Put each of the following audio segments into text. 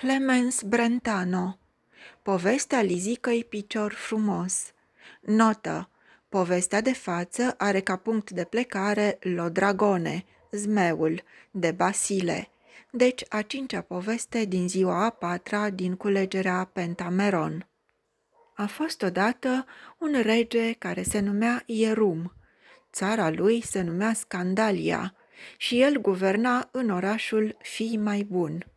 Clemens Brentano Povestea Lizicăi Picior Frumos Notă Povestea de față are ca punct de plecare Lodragone, zmeul, de Basile, deci a cincea poveste din ziua a patra din culegerea Pentameron. A fost odată un rege care se numea Ierum. Țara lui se numea Scandalia și el guverna în orașul Fii mai bun.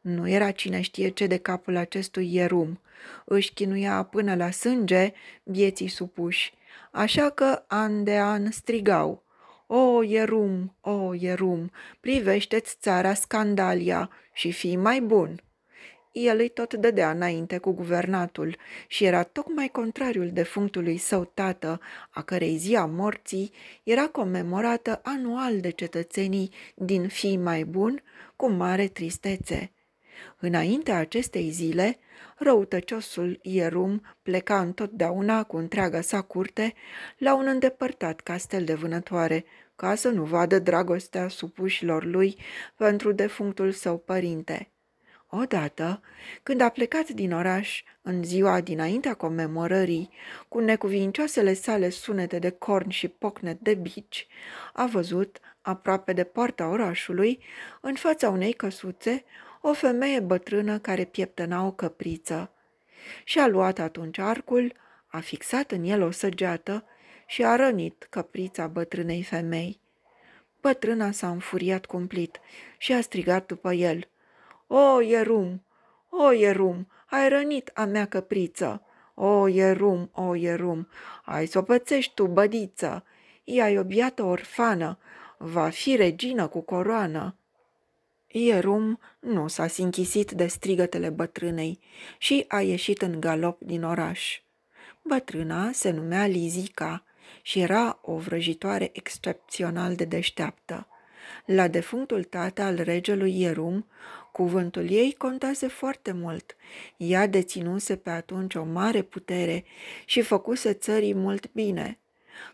Nu era cine știe ce de capul acestui ierum. Își chinuia până la sânge vieții supuși, așa că an de an strigau. O, ierum, o, ierum, privește-ți țara Scandalia și fii mai bun!" El îi tot dădea înainte cu guvernatul și era tocmai contrariul defunctului său tată, a cărei zi a morții era comemorată anual de cetățenii din Fii mai bun cu mare tristețe. Înaintea acestei zile, răutăciosul Ierum pleca întotdeauna cu întreaga sa curte la un îndepărtat castel de vânătoare, ca să nu vadă dragostea supușilor lui pentru defunctul său părinte. Odată, când a plecat din oraș în ziua dinaintea comemorării, cu necuvincioasele sale sunete de corn și pocnet de bici, a văzut, aproape de poarta orașului, în fața unei căsuțe, o femeie bătrână care pieptăna o căpriță. Și a luat atunci arcul, a fixat în el o săgeată și a rănit căprița bătrânei femei. Bătrâna s-a înfuriat cumplit și a strigat după el. O, Ierum! O, Ierum! Ai rănit a mea căpriță! O, Ierum, o, Ierum! Ai să o pățești tu, bădiță! Ea e o biată orfană, va fi regină cu coroană. Ierum nu s-a sinchisit de strigătele bătrânei și a ieșit în galop din oraș. Bătrâna se numea Lizica și era o vrăjitoare excepțional de deșteaptă. La defunctul tată al regelui Ierum, cuvântul ei contase foarte mult. Ea deținuse pe atunci o mare putere și făcuse țării mult bine.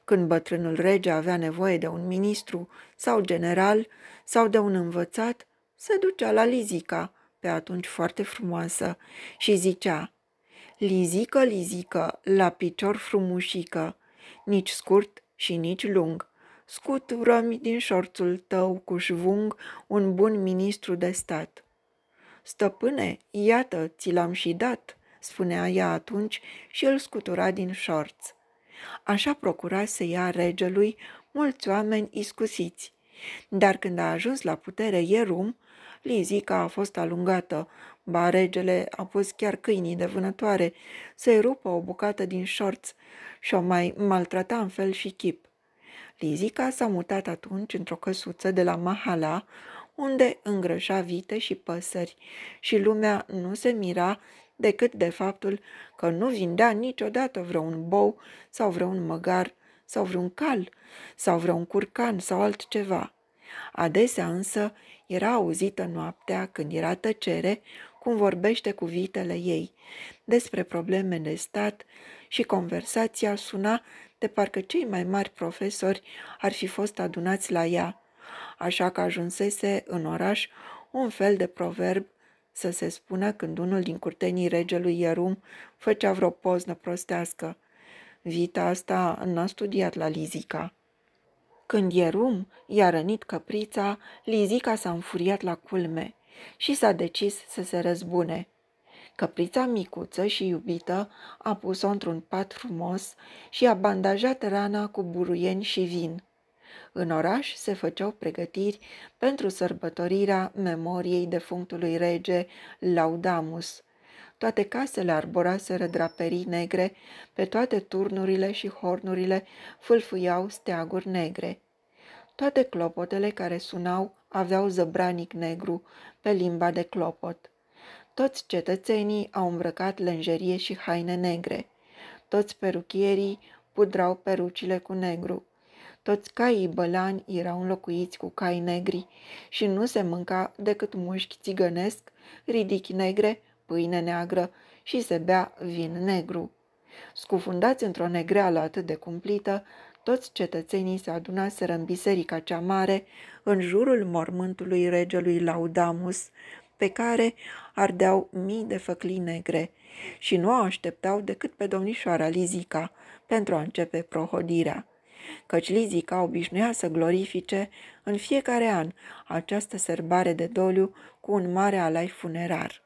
Când bătrânul rege avea nevoie de un ministru sau general sau de un învățat, se ducea la Lizica, pe atunci foarte frumoasă, și zicea, Lizică, Lizică, la picior frumușică, nici scurt și nici lung, scutură-mi din șorțul tău cu șvung un bun ministru de stat. Stăpâne, iată, ți l-am și dat, spunea ea atunci și îl scutura din șorț. Așa procura să ia regelui mulți oameni iscusiți. Dar când a ajuns la putere Ierum, Lizica a fost alungată, ba regele a pus chiar câinii de vânătoare să-i rupă o bucată din șorț și o mai maltrata în fel și chip. Lizica s-a mutat atunci într-o căsuță de la Mahala, unde îngrășa vite și păsări și lumea nu se mira decât de faptul că nu vindea niciodată vreun bou sau vreun măgar sau vreun cal sau vreun curcan sau altceva. Adesea însă era auzită noaptea, când era tăcere, cum vorbește cu vitele ei, despre probleme de stat și conversația suna de parcă cei mai mari profesori ar fi fost adunați la ea, așa că ajunsese în oraș un fel de proverb să se spună când unul din curtenii regelui Ierum făcea vreo poznă prostească. Vita asta n-a studiat la Lizica. Când Ierum i-a rănit căprița, Lizica s-a înfuriat la culme și s-a decis să se răzbune. Căprița micuță și iubită a pus-o într-un pat frumos și a bandajat rana cu buruieni și vin. În oraș se făceau pregătiri pentru sărbătorirea memoriei defunctului rege Laudamus. Toate casele arboraseră draperii negre, pe toate turnurile și hornurile fâlfâiau steaguri negre. Toate clopotele care sunau aveau zăbranic negru pe limba de clopot. Toți cetățenii au îmbrăcat lenjerie și haine negre. Toți peruchierii pudrau perucile cu negru. Toți caii bălani erau înlocuiți cu cai negri și nu se mânca decât mușchi țigănesc, ridichi negre, pâine neagră și se bea vin negru. Scufundați într-o negreală atât de cumplită, toți cetățenii se adunaseră în biserica cea mare, în jurul mormântului regelui Laudamus, pe care ardeau mii de făclii negre și nu o așteptau decât pe domnișoara Lizica pentru a începe prohodirea căci Lizica obișnuia să glorifice în fiecare an această serbare de doliu cu un mare alai funerar.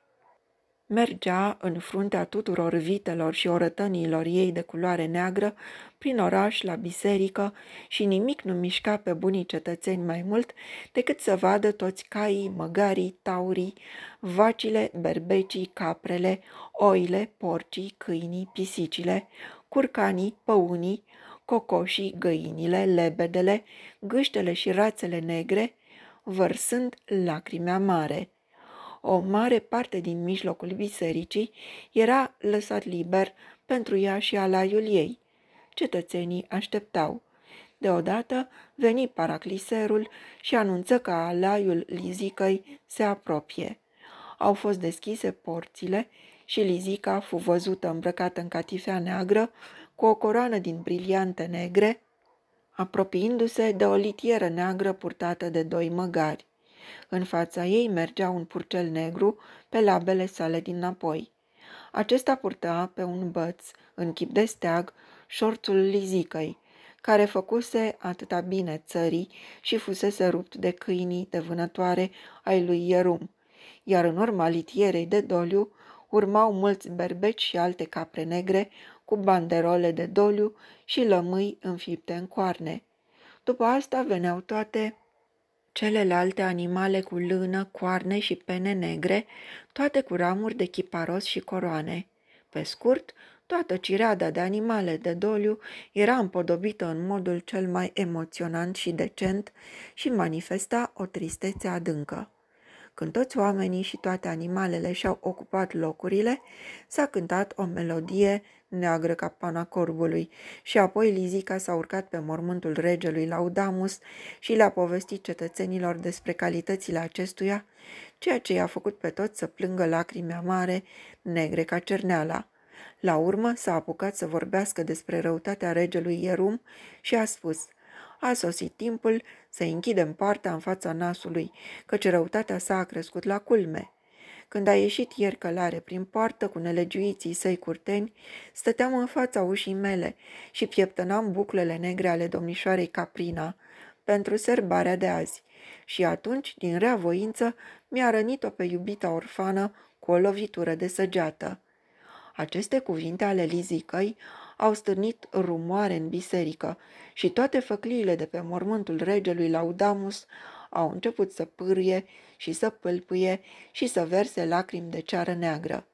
Mergea în fruntea tuturor vitelor și orătăniilor ei de culoare neagră, prin oraș, la biserică și nimic nu mișca pe bunii cetățeni mai mult decât să vadă toți caii, măgarii, taurii, vacile, berbecii, caprele, oile, porcii, câinii, pisicile, curcanii, păunii, cocoșii, găinile, lebedele, gâștele și rațele negre, vărsând lacrimea mare. O mare parte din mijlocul bisericii era lăsat liber pentru ea și alaiul ei. Cetățenii așteptau. Deodată veni paracliserul și anunță că alaiul Lizicăi se apropie. Au fost deschise porțile și Lizica fu văzută îmbrăcată în catifea neagră, cu o coroană din briliante negre, apropiindu-se de o litieră neagră purtată de doi măgari. În fața ei mergea un purcel negru pe labele sale din napoi. Acesta purta pe un băț, în chip de steag, șorțul lizicăi, care făcuse atâta bine țării și fusese rupt de câinii de vânătoare ai lui Ierum, iar în urma litierei de doliu urmau mulți berbeci și alte capre negre cu banderole de doliu și lămâi înfipte în coarne. După asta veneau toate celelalte animale cu lână, coarne și pene negre, toate cu ramuri de chiparos și coroane. Pe scurt, toată cireada de animale de doliu era împodobită în modul cel mai emoționant și decent și manifesta o tristețe adâncă. Când toți oamenii și toate animalele și-au ocupat locurile, s-a cântat o melodie neagră ca pana corbului și apoi Lizica s-a urcat pe mormântul regelui Laudamus și le-a povestit cetățenilor despre calitățile acestuia, ceea ce i-a făcut pe toți să plângă lacrimi amare, negre ca cerneala. La urmă s-a apucat să vorbească despre răutatea regelui Ierum și a spus – a sosit timpul să închidem partea în fața nasului, căci răutatea sa a crescut la culme. Când a ieșit ieri călare prin poartă cu nelegiuiții săi curteni, stăteam în fața ușii mele și pieptănam buclele negre ale domnișoarei Caprina pentru serbarea de azi. Și atunci, din rea voință, mi-a rănit-o pe iubita orfană cu o lovitură de săgeată. Aceste cuvinte ale Lizicăi au stârnit rumoare în biserică și toate făcliile de pe mormântul regelui Laudamus au început să pârie și să pâlpâie și să verse lacrimi de ceară neagră.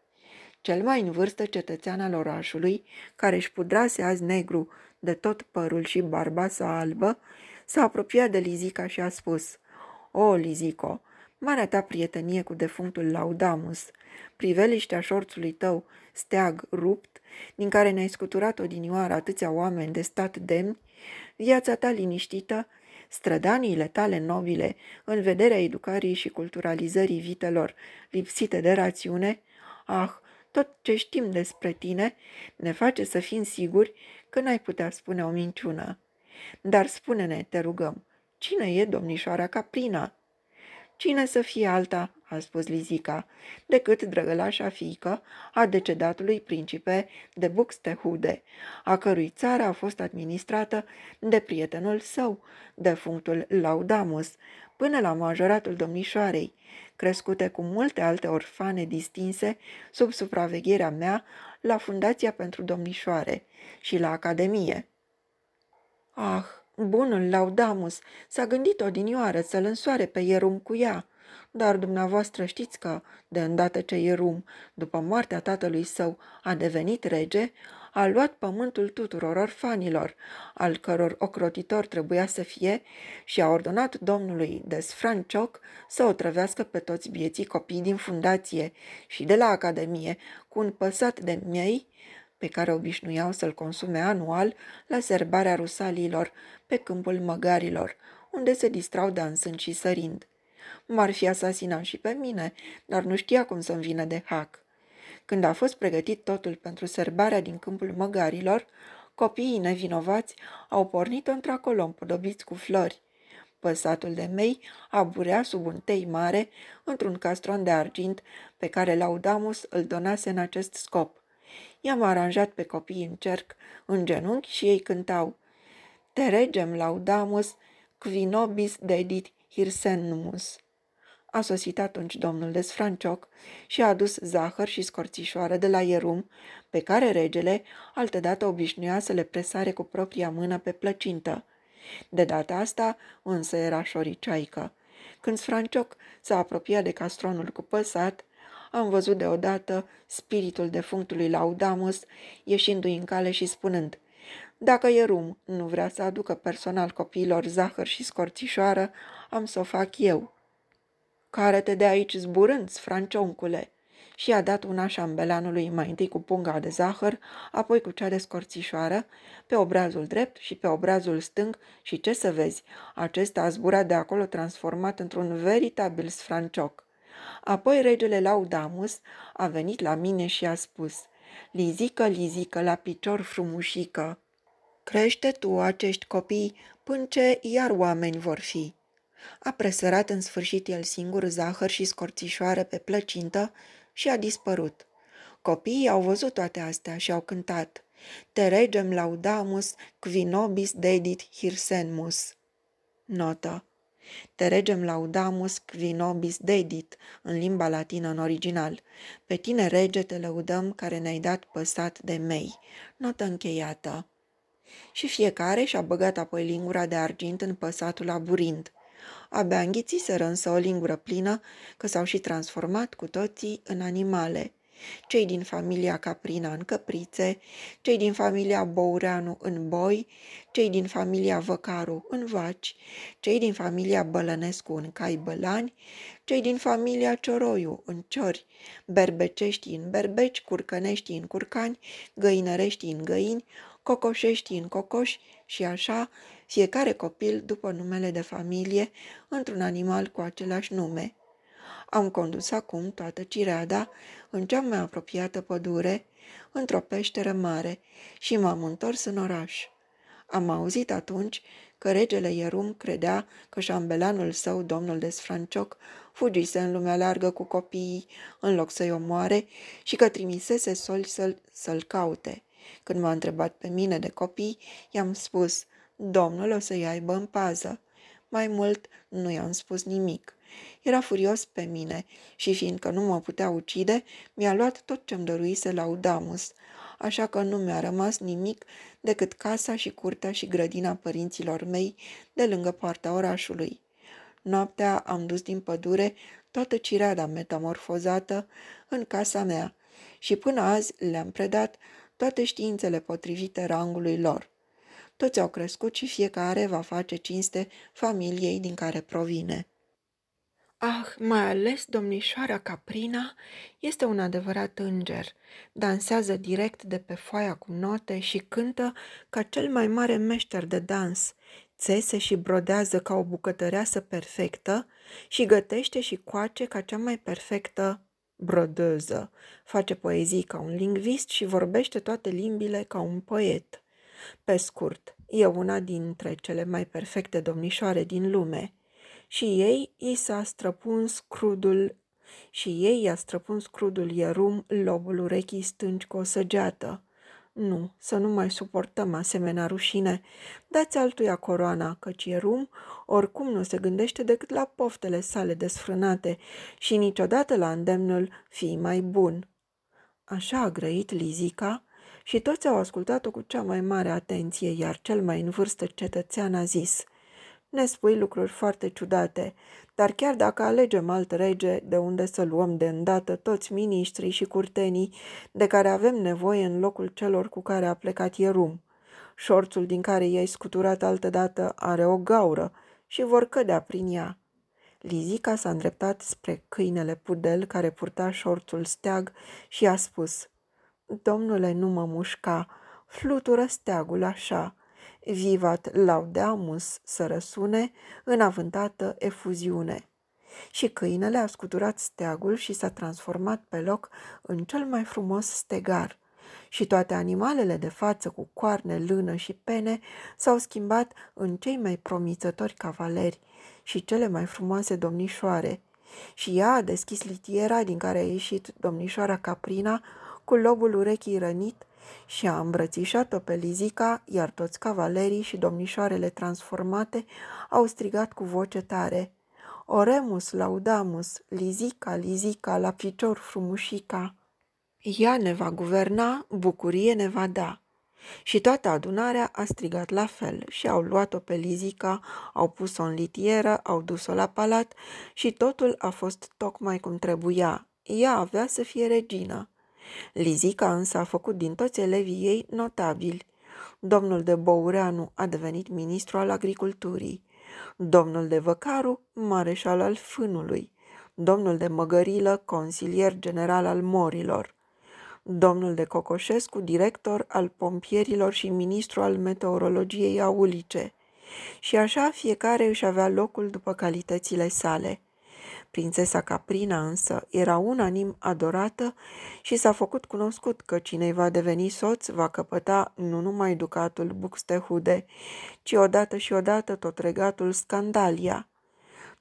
Cel mai în vârstă cetățean al orașului, care își pudrase azi negru de tot părul și barba sa albă, s-a apropiat de Lizica și a spus, O, Lizico, marea ta prietenie cu defunctul Laudamus, priveliștea șorțului tău, steag rupt, din care ne-ai scuturat odinioară atâția oameni de stat demni, viața ta liniștită, strădaniile tale nobile în vederea educării și culturalizării vitelor lipsite de rațiune, ah, tot ce știm despre tine ne face să fim siguri că n-ai putea spune o minciună. Dar spune-ne, te rugăm, cine e domnișoara Caprina? Cine să fie alta, a spus Lizica, decât drăgălașa fiică a decedatului principe de Buxtehude, a cărui țară a fost administrată de prietenul său, defunctul Laudamus, până la majoratul domnișoarei, crescute cu multe alte orfane distinse sub supravegherea mea la Fundația pentru Domnișoare și la Academie. Ah, bunul Laudamus s-a gândit odinioară să-l însoare pe Ierum cu ea, dar dumneavoastră știți că, de îndată ce Ierum, după moartea tatălui său, a devenit rege, a luat pământul tuturor orfanilor, al căror ocrotitor trebuia să fie, și a ordonat domnului Desfrancioc să o trăvească pe toți bieții copii din fundație și de la academie cu un păsat de miei pe care obișnuiau să-l consume anual la serbarea rusalilor pe câmpul măgarilor, unde se distrau dansând și sărind. M-ar fi asasinat și pe mine, dar nu știa cum să-mi vină de hac. Când a fost pregătit totul pentru serbarea din câmpul măgarilor, copiii nevinovați au pornit într-acolo împodobiți cu flori. Păsatul de mei aburea sub un tei mare într-un castron de argint pe care Laudamus îl donase în acest scop. I-am aranjat pe copii în cerc, în genunchi și ei cântau Te regem Laudamus, qui nobis dedit hirsennumus. A sosit atunci domnul Desfrancioc și a adus zahăr și scorțișoară de la Ierum, pe care regele altădată obișnuia să le presare cu propria mână pe plăcintă. De data asta însă era șoriceaică. Când Sfrancioc s-a apropiat de castronul cu păsat, am văzut deodată spiritul defunctului Laudamus ieșindu-i în cale și spunând Dacă Ierum nu vrea să aducă personal copiilor zahăr și scorțișoară, am să o fac eu. Care te de aici zburând, sfrancioncule?" și a dat una șambelanului mai întâi cu punga de zahăr, apoi cu cea de scorțișoară, pe obrazul drept și pe obrazul stâng și ce să vezi, acesta a zburat de acolo transformat într-un veritabil sfrancioc. Apoi regele Laudamus a venit la mine și a spus, Lizică, lizică, la picior frumușică, crește tu acești copii până ce iar oameni vor fi. A presărat în sfârșit el singur zahăr și scorțișoară pe plăcintă și a dispărut. Copiii au văzut toate astea și au cântat Te regem laudamus qui nobis dedit hirsenmus. Notă. Te regem laudamus qui nobis dedit, în limba latină în original. Pe tine, rege, te lăudăm care ne-ai dat păsat de mei. Notă încheiată. Și fiecare și-a băgat apoi lingura de argint în păsatul aburind. Abia înghițiseră însă o lingură plină, că s-au și transformat cu toții în animale. Cei din familia Caprina în căprițe, cei din familia Boureanu în boi, cei din familia Văcaru în vaci, cei din familia Bălănescu în cai bălani, cei din familia Cioroiu în ciori, berbecești în berbeci, curcănești în curcani, găinărești în găini, cocoșești în cocoși și așa, fiecare copil după numele de familie, într-un animal cu același nume. Am condus acum toată cireada în cea mai apropiată pădure, într-o peșteră mare, și m-am întors în oraș. Am auzit atunci că regele Ierum credea că șambelanul său, domnul Desfrancioc, fugise în lumea largă cu copiii în loc să-i omoare și că trimisese soli să-l, să caute. Când m-a întrebat pe mine de copii, i-am spus, domnul o să-i aibă în pază. Mai mult, nu i-am spus nimic. Era furios pe mine și fiindcă nu mă putea ucide, mi-a luat tot ce-mi dăruise la Udamus, așa că nu mi-a rămas nimic decât casa și curtea și grădina părinților mei de lângă poarta orașului. Noaptea am dus din pădure toată cireada metamorfozată în casa mea și până azi le-am predat toate științele potrivite rangului lor. Toți au crescut și fiecare va face cinste familiei din care provine. Ah, mai ales domnișoara Caprina este un adevărat înger. Dansează direct de pe foaia cu note și cântă ca cel mai mare meșter de dans. Țese și brodează ca o bucătăreasă perfectă și gătește și coace ca cea mai perfectă brodeză. Face poezii ca un lingvist și vorbește toate limbile ca un poet. Pe scurt, e una dintre cele mai perfecte domnișoare din lume. Și ei i s-a străpuns crudul și ei i-a străpuns crudul ierum lobul urechii stângi cu o săgeată. Nu, să nu mai suportăm asemenea rușine. Dați altuia coroana, căci ierum oricum nu se gândește decât la poftele sale desfrânate și niciodată la îndemnul fii mai bun. Așa a grăit Lizica și toți au ascultat-o cu cea mai mare atenție, iar cel mai în vârstă cetățean a zis – ne spui lucruri foarte ciudate, dar chiar dacă alegem alt rege de unde să luăm de îndată toți miniștrii și curtenii de care avem nevoie în locul celor cu care a plecat Ierum, șorțul din care i-ai scuturat altădată are o gaură și vor cădea prin ea. Lizica s-a îndreptat spre câinele pudel care purta șorțul steag și a spus, Domnule, nu mă mușca, flutură steagul așa, vivat laudeamus să răsune în avântată efuziune. Și câinele a scuturat steagul și s-a transformat pe loc în cel mai frumos stegar. și toate animalele de față cu coarne, lână și pene s-au schimbat în cei mai promițători cavaleri și cele mai frumoase domnișoare. Și ea a deschis litiera din care a ieșit domnișoara Caprina cu lobul urechii rănit și a îmbrățișat-o pe Lizica, iar toți cavalerii și domnișoarele transformate au strigat cu voce tare. Oremus laudamus, Lizica, Lizica, la picior frumușica. Ea ne va guverna, bucurie ne va da. Și toată adunarea a strigat la fel și au luat-o pe Lizica, au pus-o în litieră, au dus-o la palat și totul a fost tocmai cum trebuia. Ea avea să fie regină. Lizica însă a făcut din toți elevii ei notabili. Domnul de Boureanu a devenit ministru al agriculturii. Domnul de Văcaru, mareșal al fânului. Domnul de Măgărilă, consilier general al morilor domnul de Cocoșescu, director al pompierilor și ministru al meteorologiei aulice. Și așa fiecare își avea locul după calitățile sale. Prințesa Caprina însă era unanim adorată și s-a făcut cunoscut că cine va deveni soț va căpăta nu numai ducatul Buxtehude, ci odată și odată tot regatul Scandalia.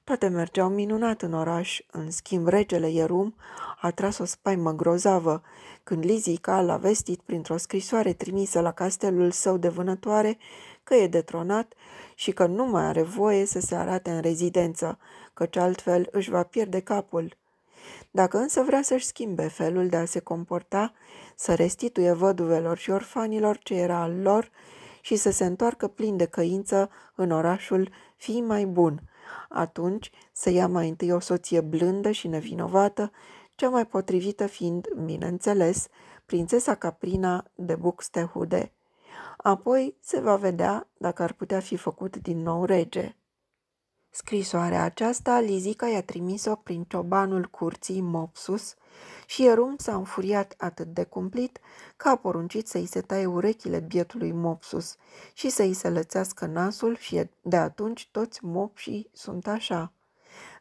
Toate mergeau minunat în oraș, în schimb regele Ierum a tras o spaimă grozavă când Lizica l-a vestit printr-o scrisoare trimisă la castelul său de vânătoare că e detronat și că nu mai are voie să se arate în rezidență, căci altfel își va pierde capul. Dacă însă vrea să-și schimbe felul de a se comporta, să restituie văduvelor și orfanilor ce era al lor și să se întoarcă plin de căință în orașul fii mai bun, atunci să ia mai întâi o soție blândă și nevinovată cea mai potrivită fiind, bineînțeles, prințesa Caprina de Buxtehude. Apoi se va vedea dacă ar putea fi făcut din nou rege. Scrisoarea aceasta Lizica i-a trimis-o prin ciobanul curții Mopsus și Ierum s-a înfuriat atât de cumplit că a poruncit să-i se taie urechile bietului Mopsus și să-i se lățească nasul și de atunci toți mopșii sunt așa.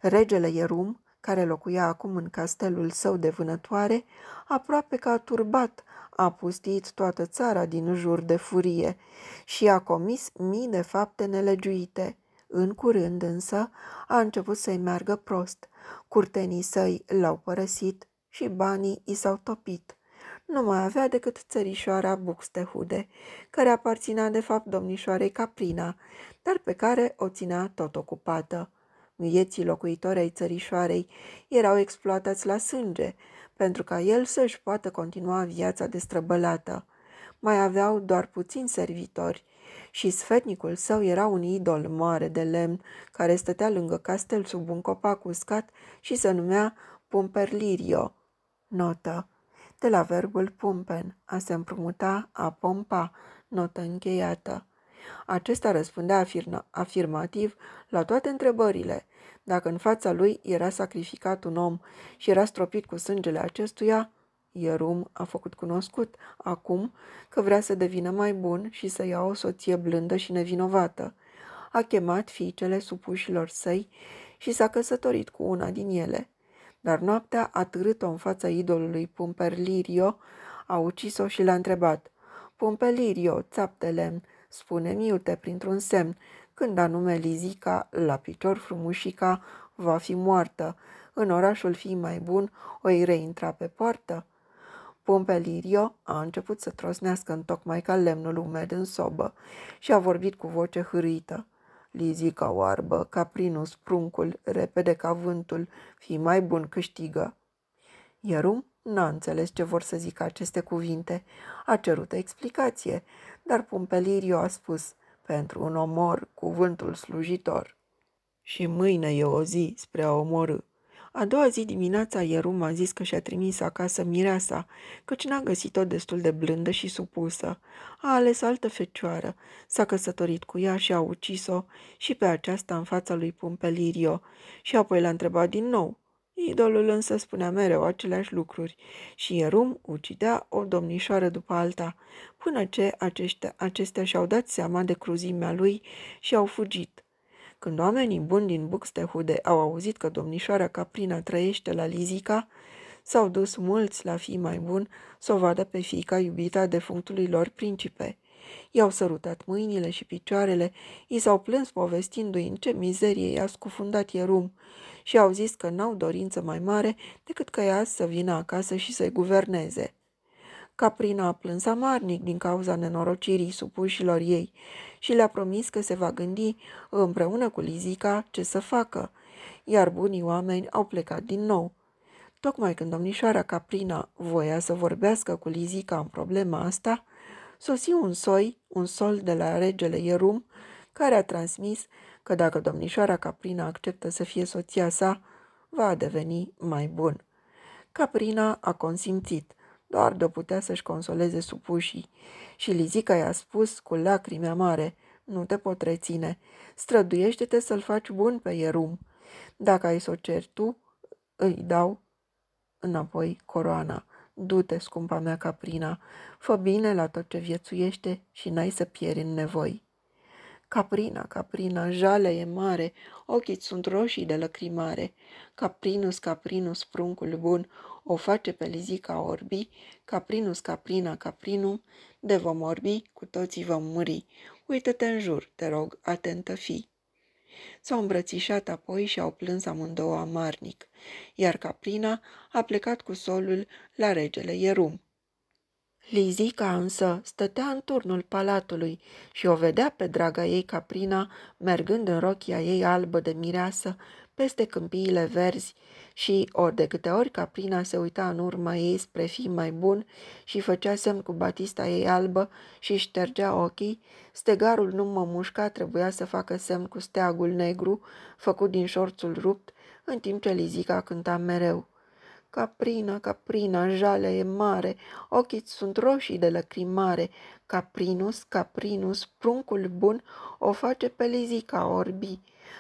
Regele Ierum care locuia acum în castelul său de vânătoare, aproape că a turbat, a pustit toată țara din jur de furie și a comis mii de fapte nelegiuite. În curând însă a început să-i meargă prost. Curtenii săi l-au părăsit și banii i s-au topit. Nu mai avea decât țărișoara Buxtehude, care aparținea de fapt domnișoarei Caprina, dar pe care o ținea tot ocupată. Vieții locuitori ai țărișoarei erau exploatați la sânge, pentru ca el să-și poată continua viața destrăbălată. Mai aveau doar puțini servitori și sfetnicul său era un idol mare de lemn care stătea lângă castel sub un copac uscat și se numea Pumperlirio. Notă. De la verbul pumpen, a se împrumuta, a pompa, notă încheiată. Acesta răspundea afirma, afirmativ la toate întrebările. Dacă în fața lui era sacrificat un om și era stropit cu sângele acestuia, Ierum a făcut cunoscut acum că vrea să devină mai bun și să ia o soție blândă și nevinovată. A chemat fiicele supușilor săi și s-a căsătorit cu una din ele. Dar noaptea a târât-o în fața idolului Pumperlirio, a ucis-o și l-a întrebat. Pumpelirio, țap de lemn, spune-mi iute printr-un semn, când anume Lizica, la picior frumușica, va fi moartă, în orașul fi mai bun, o îi reintra pe poartă? Pompelirio a început să trosnească în tocmai ca lemnul umed în sobă și a vorbit cu voce hârită. Lizica oarbă, caprinus, pruncul, repede ca vântul, fi mai bun câștigă. Ierum n-a înțeles ce vor să zică aceste cuvinte. A cerut explicație, dar Pumpelirio a spus, pentru un omor, cuvântul slujitor. Și mâine e o zi spre a omorâ. A doua zi dimineața Ierum a zis că și-a trimis acasă mireasa, căci n-a găsit-o destul de blândă și supusă. A ales altă fecioară, s-a căsătorit cu ea și a ucis-o și pe aceasta în fața lui Pumpelirio și apoi l-a întrebat din nou. Idolul însă spunea mereu aceleași lucruri și Ierum ucidea o domnișoară după alta, până ce aceștia, acestea și-au dat seama de cruzimea lui și au fugit. Când oamenii buni din Buxtehude au auzit că domnișoara Caprina trăiește la Lizica, S-au dus mulți la fi mai bun să o vadă pe fiica iubita defunctului lor principe. I-au sărutat mâinile și picioarele, i s-au plâns povestindu-i în ce mizerie i-a scufundat Ierum și au zis că n-au dorință mai mare decât că ea să vină acasă și să-i guverneze. Caprina a plâns amarnic din cauza nenorocirii supușilor ei și le-a promis că se va gândi împreună cu Lizica ce să facă, iar bunii oameni au plecat din nou. Tocmai când domnișoara Caprina voia să vorbească cu Lizica în problema asta, sosi un soi, un sol de la regele Ierum, care a transmis că dacă domnișoara Caprina acceptă să fie soția sa, va deveni mai bun. Caprina a consimțit, doar de putea să-și consoleze supușii, și Lizica i-a spus cu lacrimi amare, nu te pot reține, străduiește-te să-l faci bun pe Ierum. Dacă ai să o ceri tu, îi dau înapoi coroana. Du-te, scumpa mea Caprina, fă bine la tot ce viețuiește și n-ai să pieri în nevoi. Caprina, Caprina, jalea e mare, ochii sunt roșii de lăcrimare. Caprinus, Caprinus, pruncul bun, o face pe Lizica orbi, Caprinus, Caprina, Caprinum, de vom orbi, cu toții vom muri. Uită-te în jur, te rog, atentă fi. S-au îmbrățișat apoi și au plâns amândouă amarnic, iar Caprina a plecat cu solul la regele Ierum. Lizica însă stătea în turnul palatului și o vedea pe draga ei Caprina mergând în rochia ei albă de mireasă peste câmpiile verzi și ori de câte ori Caprina se uita în urma ei spre fi mai bun și făcea semn cu batista ei albă și ștergea ochii, stegarul nu mă mușca trebuia să facă semn cu steagul negru, făcut din șorțul rupt, în timp ce Lizica cânta mereu. Caprina, Caprina, jalea e mare, ochii sunt roșii de lăcrimare. Caprinus, Caprinus, pruncul bun, o face pe Lizica orbi.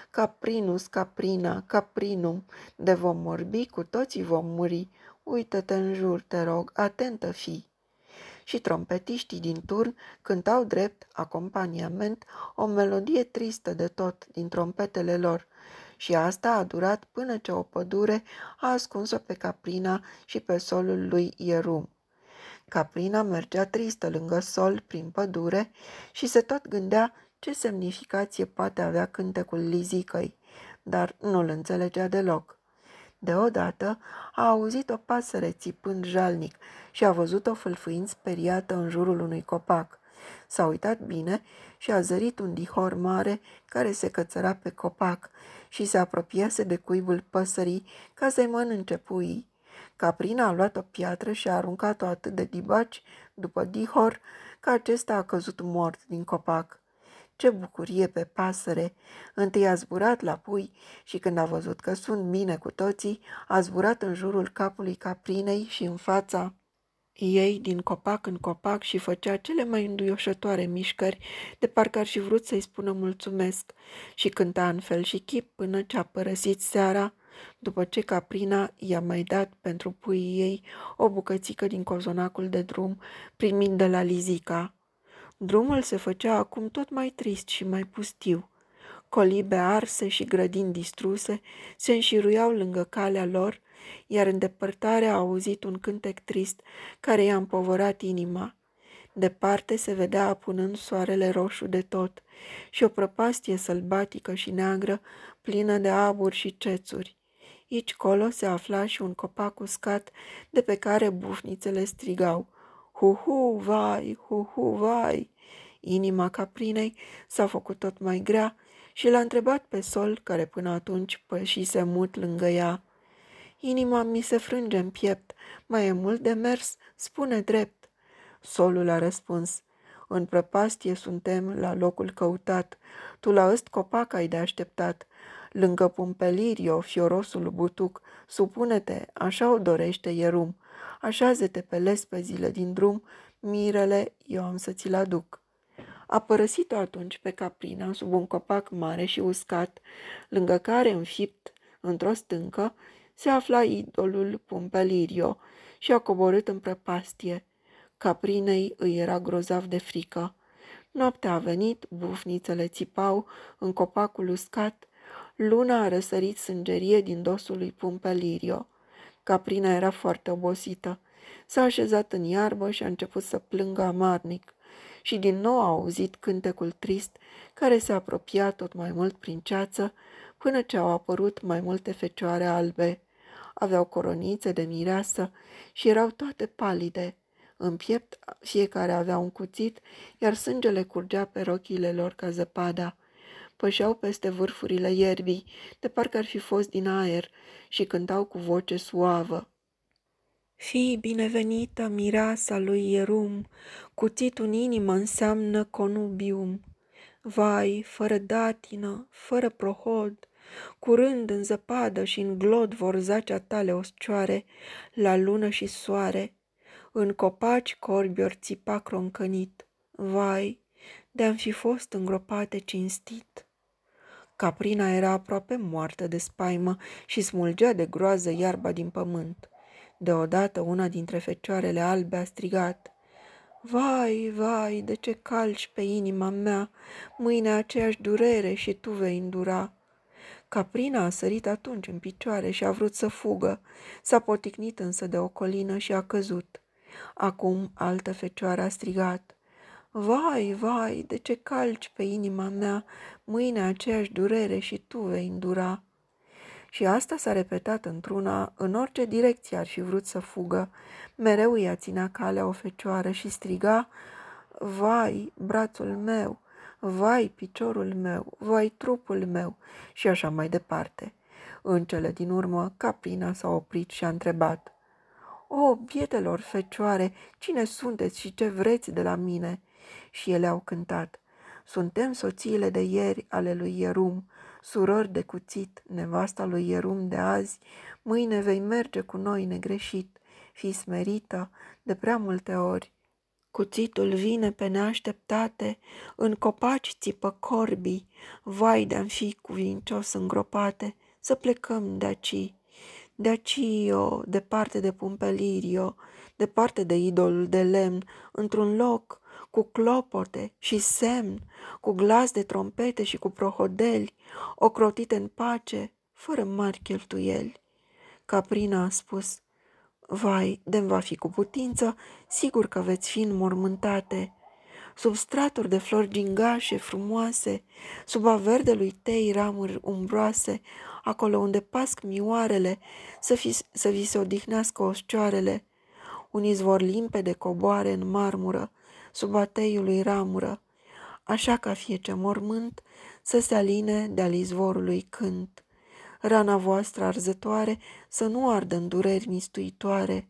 Caprinus, Caprina, Caprinum, de vom morbi, cu toții vom muri. Uită-te în jur, te rog, atentă fi. Și trompetiștii din turn cântau drept acompaniament o melodie tristă de tot din trompetele lor și asta a durat până ce o pădure a ascuns-o pe Caprina și pe solul lui Ierum. Caprina mergea tristă lângă sol prin pădure și se tot gândea ce semnificație poate avea cântecul Lizicăi, dar nu-l înțelegea deloc. Deodată a auzit o pasăre țipând jalnic și a văzut-o fâlfâind speriată în jurul unui copac. S-a uitat bine și a zărit un dihor mare care se cățăra pe copac și se apropiase de cuibul păsării ca să-i mănânce puii. Caprina a luat o piatră și a aruncat-o atât de dibaci după dihor că acesta a căzut mort din copac. Ce bucurie pe pasăre! Întâi a zburat la pui și când a văzut că sunt bine cu toții, a zburat în jurul capului caprinei și în fața ei din copac în copac și făcea cele mai înduioșătoare mișcări, de parcă ar fi vrut să-i spună mulțumesc și cânta în fel și chip până ce a părăsit seara, după ce Caprina i-a mai dat pentru puii ei o bucățică din cozonacul de drum, primind de la Lizica. Drumul se făcea acum tot mai trist și mai pustiu. Colibe arse și grădini distruse se înșiruiau lângă calea lor, iar în depărtare a auzit un cântec trist care i-a împovărat inima. Departe se vedea apunând soarele roșu de tot și o prăpastie sălbatică și neagră, plină de aburi și cețuri. Aici colo se afla și un copac uscat de pe care bufnițele strigau. Hu-hu, vai, hu-hu, vai! Inima caprinei s-a făcut tot mai grea și l-a întrebat pe sol, care până atunci pășise mut lângă ea. Inima mi se frânge în piept. Mai e mult de mers? Spune drept. Solul a răspuns. În prăpastie suntem la locul căutat. Tu la ăst copac ai de așteptat. Lângă Pumpelirio, fiorosul butuc, supune-te, așa o dorește Ierum. Așează-te pe lespezile din drum, mirele eu am să ți-l aduc. A părăsit-o atunci pe Caprina sub un copac mare și uscat, lângă care, înfipt într-o stâncă, se afla idolul Pumpelirio și a coborât în prăpastie. Caprinei îi era grozav de frică. Noaptea a venit, bufnițele țipau în copacul uscat, luna a răsărit sângerie din dosul lui Pumpelirio. Caprina era foarte obosită. S-a așezat în iarbă și a început să plângă amarnic. Și din nou a auzit cântecul trist, care se apropia tot mai mult prin ceață, până ce au apărut mai multe fecioare albe. Aveau coronițe de mireasă și erau toate palide. În piept fiecare avea un cuțit, iar sângele curgea pe rochile lor ca zăpada. Pășeau peste vârfurile ierbii, de parcă ar fi fost din aer, și cântau cu voce suavă. Fii binevenită, mireasa lui Ierum, cuțit în inimă înseamnă conubium. Vai, fără datină, fără prohod, curând în zăpadă și în glod vor zacea tale oscioare, la lună și soare, în copaci corbi or țipa croncănit. Vai, de-am fi fost îngropate cinstit. Caprina era aproape moartă de spaimă și smulgea de groază iarba din pământ. Deodată una dintre fecioarele albe a strigat. Vai, vai, de ce calci pe inima mea, mâine aceeași durere și tu vei îndura. Caprina a sărit atunci în picioare și a vrut să fugă, s-a poticnit însă de o colină și a căzut. Acum altă fecioară a strigat. Vai, vai, de ce calci pe inima mea, mâine aceeași durere și tu vei îndura. Și asta s-a repetat într-una, în orice direcție ar fi vrut să fugă. Mereu i-a ținea calea o fecioară și striga, Vai, brațul meu, vai, piciorul meu, vai, trupul meu, și așa mai departe. În cele din urmă, Caprina s-a oprit și a întrebat, O, bietelor fecioare, cine sunteți și ce vreți de la mine?" Și ele au cântat, Suntem soțiile de ieri ale lui Ierum, surori de cuțit, nevasta lui Ierum de azi, mâine vei merge cu noi negreșit, fi smerită de prea multe ori. Cuțitul vine pe neașteptate, în copaci țipă corbii, vai de-am fi cuvincios îngropate, să plecăm de aci. De aci, o, departe de Pumpelirio, departe de idolul de lemn, într-un loc cu clopote și semn, cu glas de trompete și cu prohodeli, ocrotite în pace, fără mari cheltuieli. Caprina a spus, Vai, de va fi cu putință, sigur că veți fi înmormântate. Sub straturi de flori gingașe, frumoase, sub a verdelui tei ramuri umbroase, acolo unde pasc mioarele, să, fi, să vi se odihnească oscioarele. Un izvor limpede coboare în marmură, sub ateiul lui ramură, așa ca fie ce mormânt să se aline de-al izvorului cânt. Rana voastră arzătoare să nu ardă în dureri mistuitoare,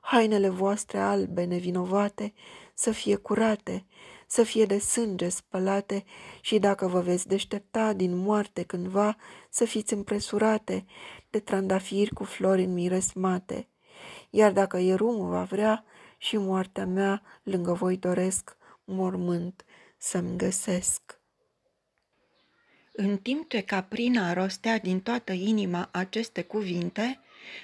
hainele voastre albe nevinovate să fie curate, să fie de sânge spălate și dacă vă veți deștepta din moarte cândva, să fiți împresurate de trandafiri cu flori înmiresmate. Iar dacă Ierum va vrea, și moartea mea lângă voi doresc mormânt să-mi găsesc. În timp ce Caprina rostea din toată inima aceste cuvinte,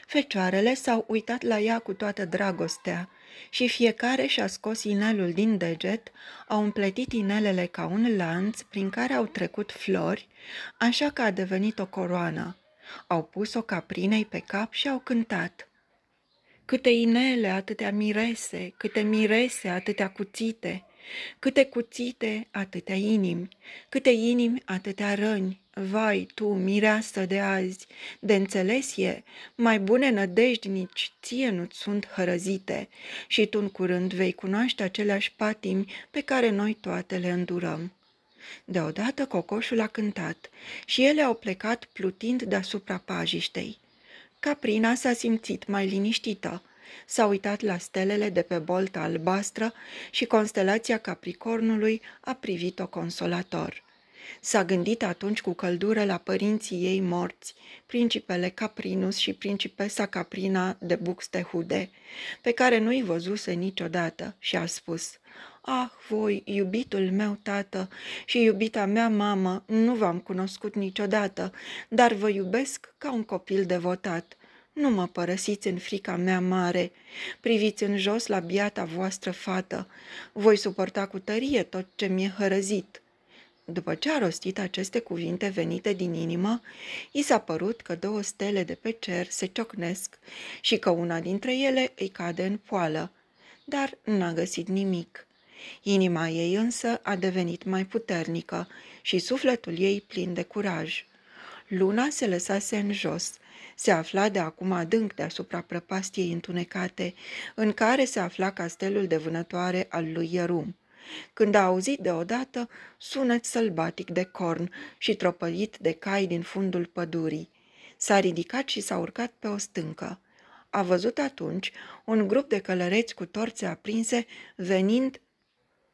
fecioarele s-au uitat la ea cu toată dragostea și fiecare și-a scos inelul din deget, au împletit inelele ca un lanț prin care au trecut flori, așa că a devenit o coroană. Au pus-o caprinei pe cap și au cântat – Câte inele, atâtea mirese, câte mirese, atâtea cuțite, câte cuțite, atâtea inimi, câte inimi, atâtea răni. Vai, tu, mireasă de azi, de înțeles e, mai bune nădejdi nici ție nu-ți sunt hărăzite și tu în curând vei cunoaște aceleași patimi pe care noi toate le îndurăm. Deodată cocoșul a cântat și ele au plecat plutind deasupra pajiștei. Caprina s-a simțit mai liniștită. S-a uitat la stelele de pe bolta albastră și constelația Capricornului a privit-o consolator. S-a gândit atunci cu căldură la părinții ei morți, principele Caprinus și principesa Caprina de Buxtehude, pe care nu-i văzuse niciodată și a spus, Ah, voi, iubitul meu tată și iubita mea mamă, nu v-am cunoscut niciodată, dar vă iubesc ca un copil devotat. Nu mă părăsiți în frica mea mare, priviți în jos la biata voastră fată, voi suporta cu tărie tot ce mi-e hărăzit. După ce a rostit aceste cuvinte venite din inimă, i s-a părut că două stele de pe cer se ciocnesc și că una dintre ele îi cade în poală, dar n-a găsit nimic. Inima ei însă a devenit mai puternică și sufletul ei plin de curaj. Luna se lăsase în jos. Se afla de acum adânc deasupra prăpastiei întunecate, în care se afla castelul de vânătoare al lui Ierum când a auzit deodată sunet sălbatic de corn și tropăit de cai din fundul pădurii. S-a ridicat și s-a urcat pe o stâncă. A văzut atunci un grup de călăreți cu torțe aprinse venind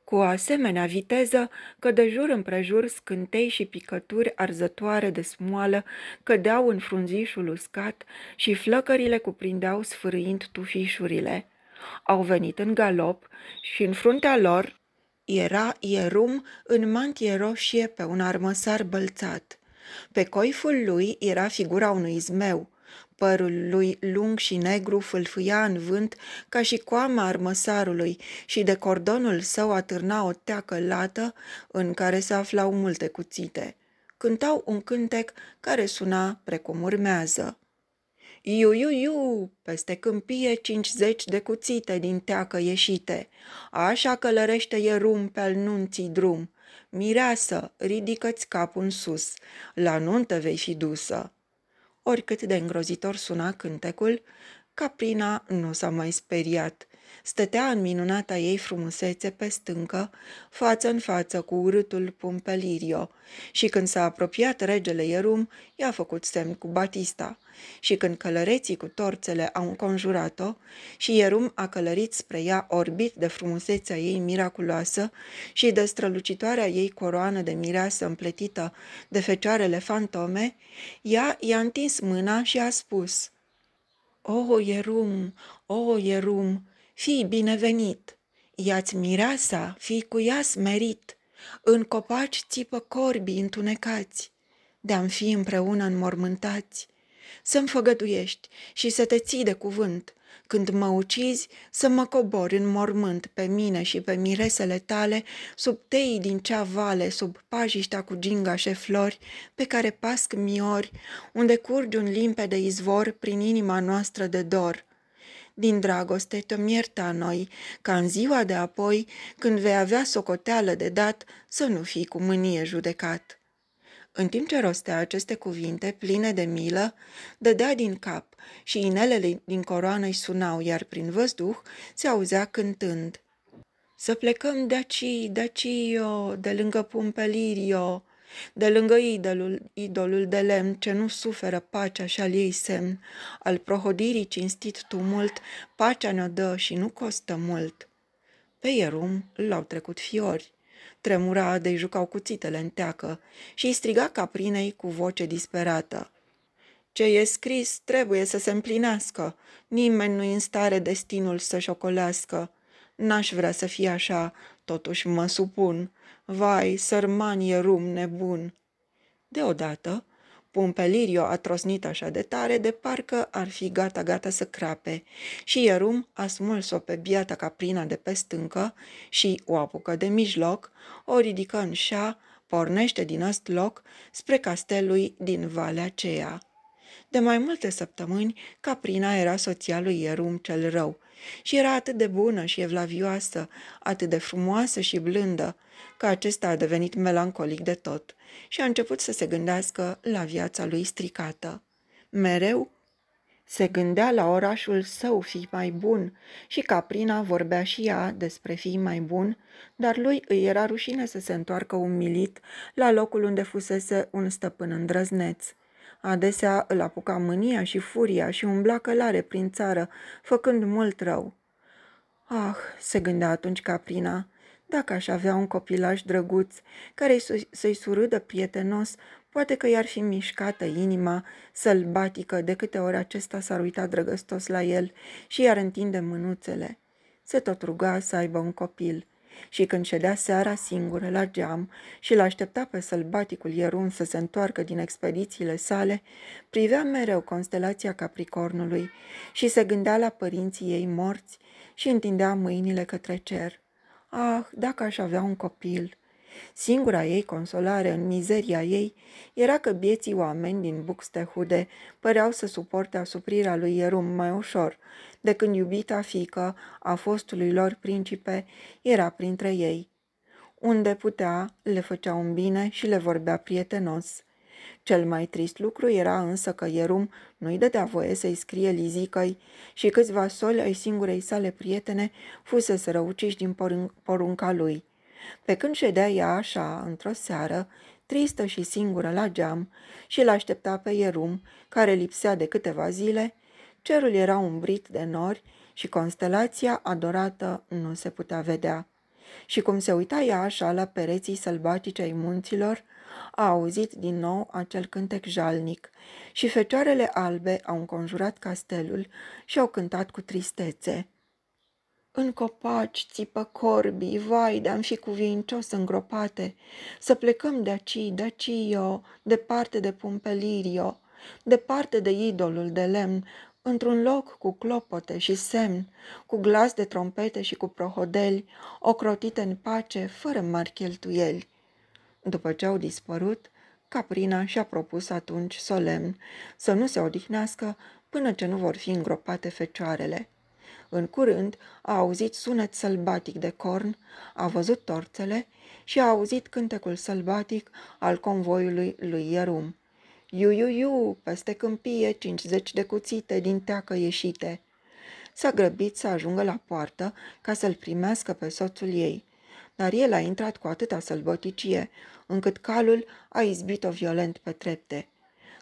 cu o asemenea viteză că de jur împrejur scântei și picături arzătoare de smoală cădeau în frunzișul uscat și flăcările cuprindeau sfârâind tufișurile. Au venit în galop și în fruntea lor era Ierum în mantie roșie pe un armăsar bălțat. Pe coiful lui era figura unui zmeu. Părul lui lung și negru fâlfâia în vânt ca și coama armăsarului și de cordonul său atârna o teacă lată în care se aflau multe cuțite. Cântau un cântec care suna precum urmează. Iu, iu, iu, peste câmpie cincizeci de cuțite din teacă ieșite. Așa călărește ierum pe-al nunții drum. Mireasă, ridică-ți capul în sus, la nuntă vei fi dusă. Oricât de îngrozitor suna cântecul, Caprina nu s-a mai speriat. Stătea în minunata ei frumusețe pe stâncă, față în față cu urâtul Pumpelirio, și când s-a apropiat regele Ierum, i-a făcut semn cu Batista. Și când călăreții cu torțele au înconjurat-o și Ierum a călărit spre ea orbit de frumusețea ei miraculoasă și de strălucitoarea ei coroană de mireasă împletită de fecioarele fantome, ea i-a întins mâna și a spus – O, Ierum, o, Ierum, Fii binevenit, ia-ți mireasa, fii cu ea smerit, în copaci țipă corbii întunecați, de-am fi împreună înmormântați, să-mi făgăduiești și să te ții de cuvânt, când mă ucizi, să mă cobori în mormânt pe mine și pe miresele tale, sub teii din cea vale, sub pajiștea cu gingașe flori, pe care pasc miori, unde curge un limpede izvor prin inima noastră de dor din dragoste te-o ierta noi, ca în ziua de apoi, când vei avea socoteală de dat, să nu fii cu mânie judecat. În timp ce rostea aceste cuvinte pline de milă, dădea din cap și inelele din coroană îi sunau, iar prin văzduh se auzea cântând. Să plecăm de aici, de aici, de lângă Pumpelirio, de lângă idolul, idolul de lemn ce nu suferă pacea și al ei semn, al prohodirii cinstit tumult, pacea ne-o dă și nu costă mult. Pe Ierum l-au trecut fiori. Tremura de jucau cuțitele în teacă și îi striga caprinei cu voce disperată. Ce e scris trebuie să se împlinească. Nimeni nu-i în stare destinul să-și ocolească. N-aș vrea să fie așa, totuși mă supun. Vai, sărman e rum nebun! Deodată, Pumpelirio a trosnit așa de tare de parcă ar fi gata-gata să crape și Ierum a smuls-o pe biata caprina de pe stâncă și o apucă de mijloc, o ridică în șa, pornește din ăst loc spre castelului din valea aceea. De mai multe săptămâni, Caprina era soția lui Ierum cel rău și era atât de bună și evlavioasă, atât de frumoasă și blândă, că acesta a devenit melancolic de tot și a început să se gândească la viața lui stricată. Mereu se gândea la orașul său fi mai bun și Caprina vorbea și ea despre fi mai bun, dar lui îi era rușine să se întoarcă umilit la locul unde fusese un stăpân îndrăzneț. Adesea îl apuca mânia și furia și umbla călare prin țară, făcând mult rău. Ah, se gândea atunci Caprina, dacă aș avea un copilaj drăguț care să-i surâdă prietenos, poate că i-ar fi mișcată inima sălbatică de câte ori acesta s-ar uita drăgăstos la el și i-ar întinde mânuțele. Se tot ruga să aibă un copil și când ședea seara singură la geam și l-aștepta pe sălbaticul Ierun să se întoarcă din expedițiile sale, privea mereu constelația Capricornului și se gândea la părinții ei morți și întindea mâinile către cer. Ah, dacă aș avea un copil! Singura ei consolare în mizeria ei era că bieții oameni din Buxtehude păreau să suporte asuprirea lui Ierum mai ușor, de când iubita fică a fostului lor principe era printre ei. Unde putea, le făcea un bine și le vorbea prietenos. Cel mai trist lucru era însă că Ierum nu-i dădea voie să-i scrie lizicăi și câțiva soli ai singurei sale prietene fusese răuciși din porunca lui. Pe când ședea ea așa, într-o seară, tristă și singură la geam și l-aștepta pe Ierum, care lipsea de câteva zile, cerul era umbrit de nori și constelația adorată nu se putea vedea. Și cum se uita ea așa la pereții sălbatici ai munților, a auzit din nou acel cântec jalnic și fecioarele albe au înconjurat castelul și au cântat cu tristețe. În copaci țipă corbii, vai de-am fi cuvincios îngropate, să plecăm de aci, de aci eu, departe de Pumpelirio, departe de idolul de lemn, într-un loc cu clopote și semn, cu glas de trompete și cu prohodeli, ocrotite în pace, fără mari cheltuieli. După ce au dispărut, Caprina și-a propus atunci solemn să nu se odihnească până ce nu vor fi îngropate fecioarele. În curând a auzit sunet sălbatic de corn, a văzut torțele și a auzit cântecul sălbatic al convoiului lui Ierum. Iu, iu, iu, peste câmpie, cincizeci de cuțite din teacă ieșite. S-a grăbit să ajungă la poartă ca să-l primească pe soțul ei, dar el a intrat cu atâta sălbăticie, încât calul a izbit-o violent pe trepte.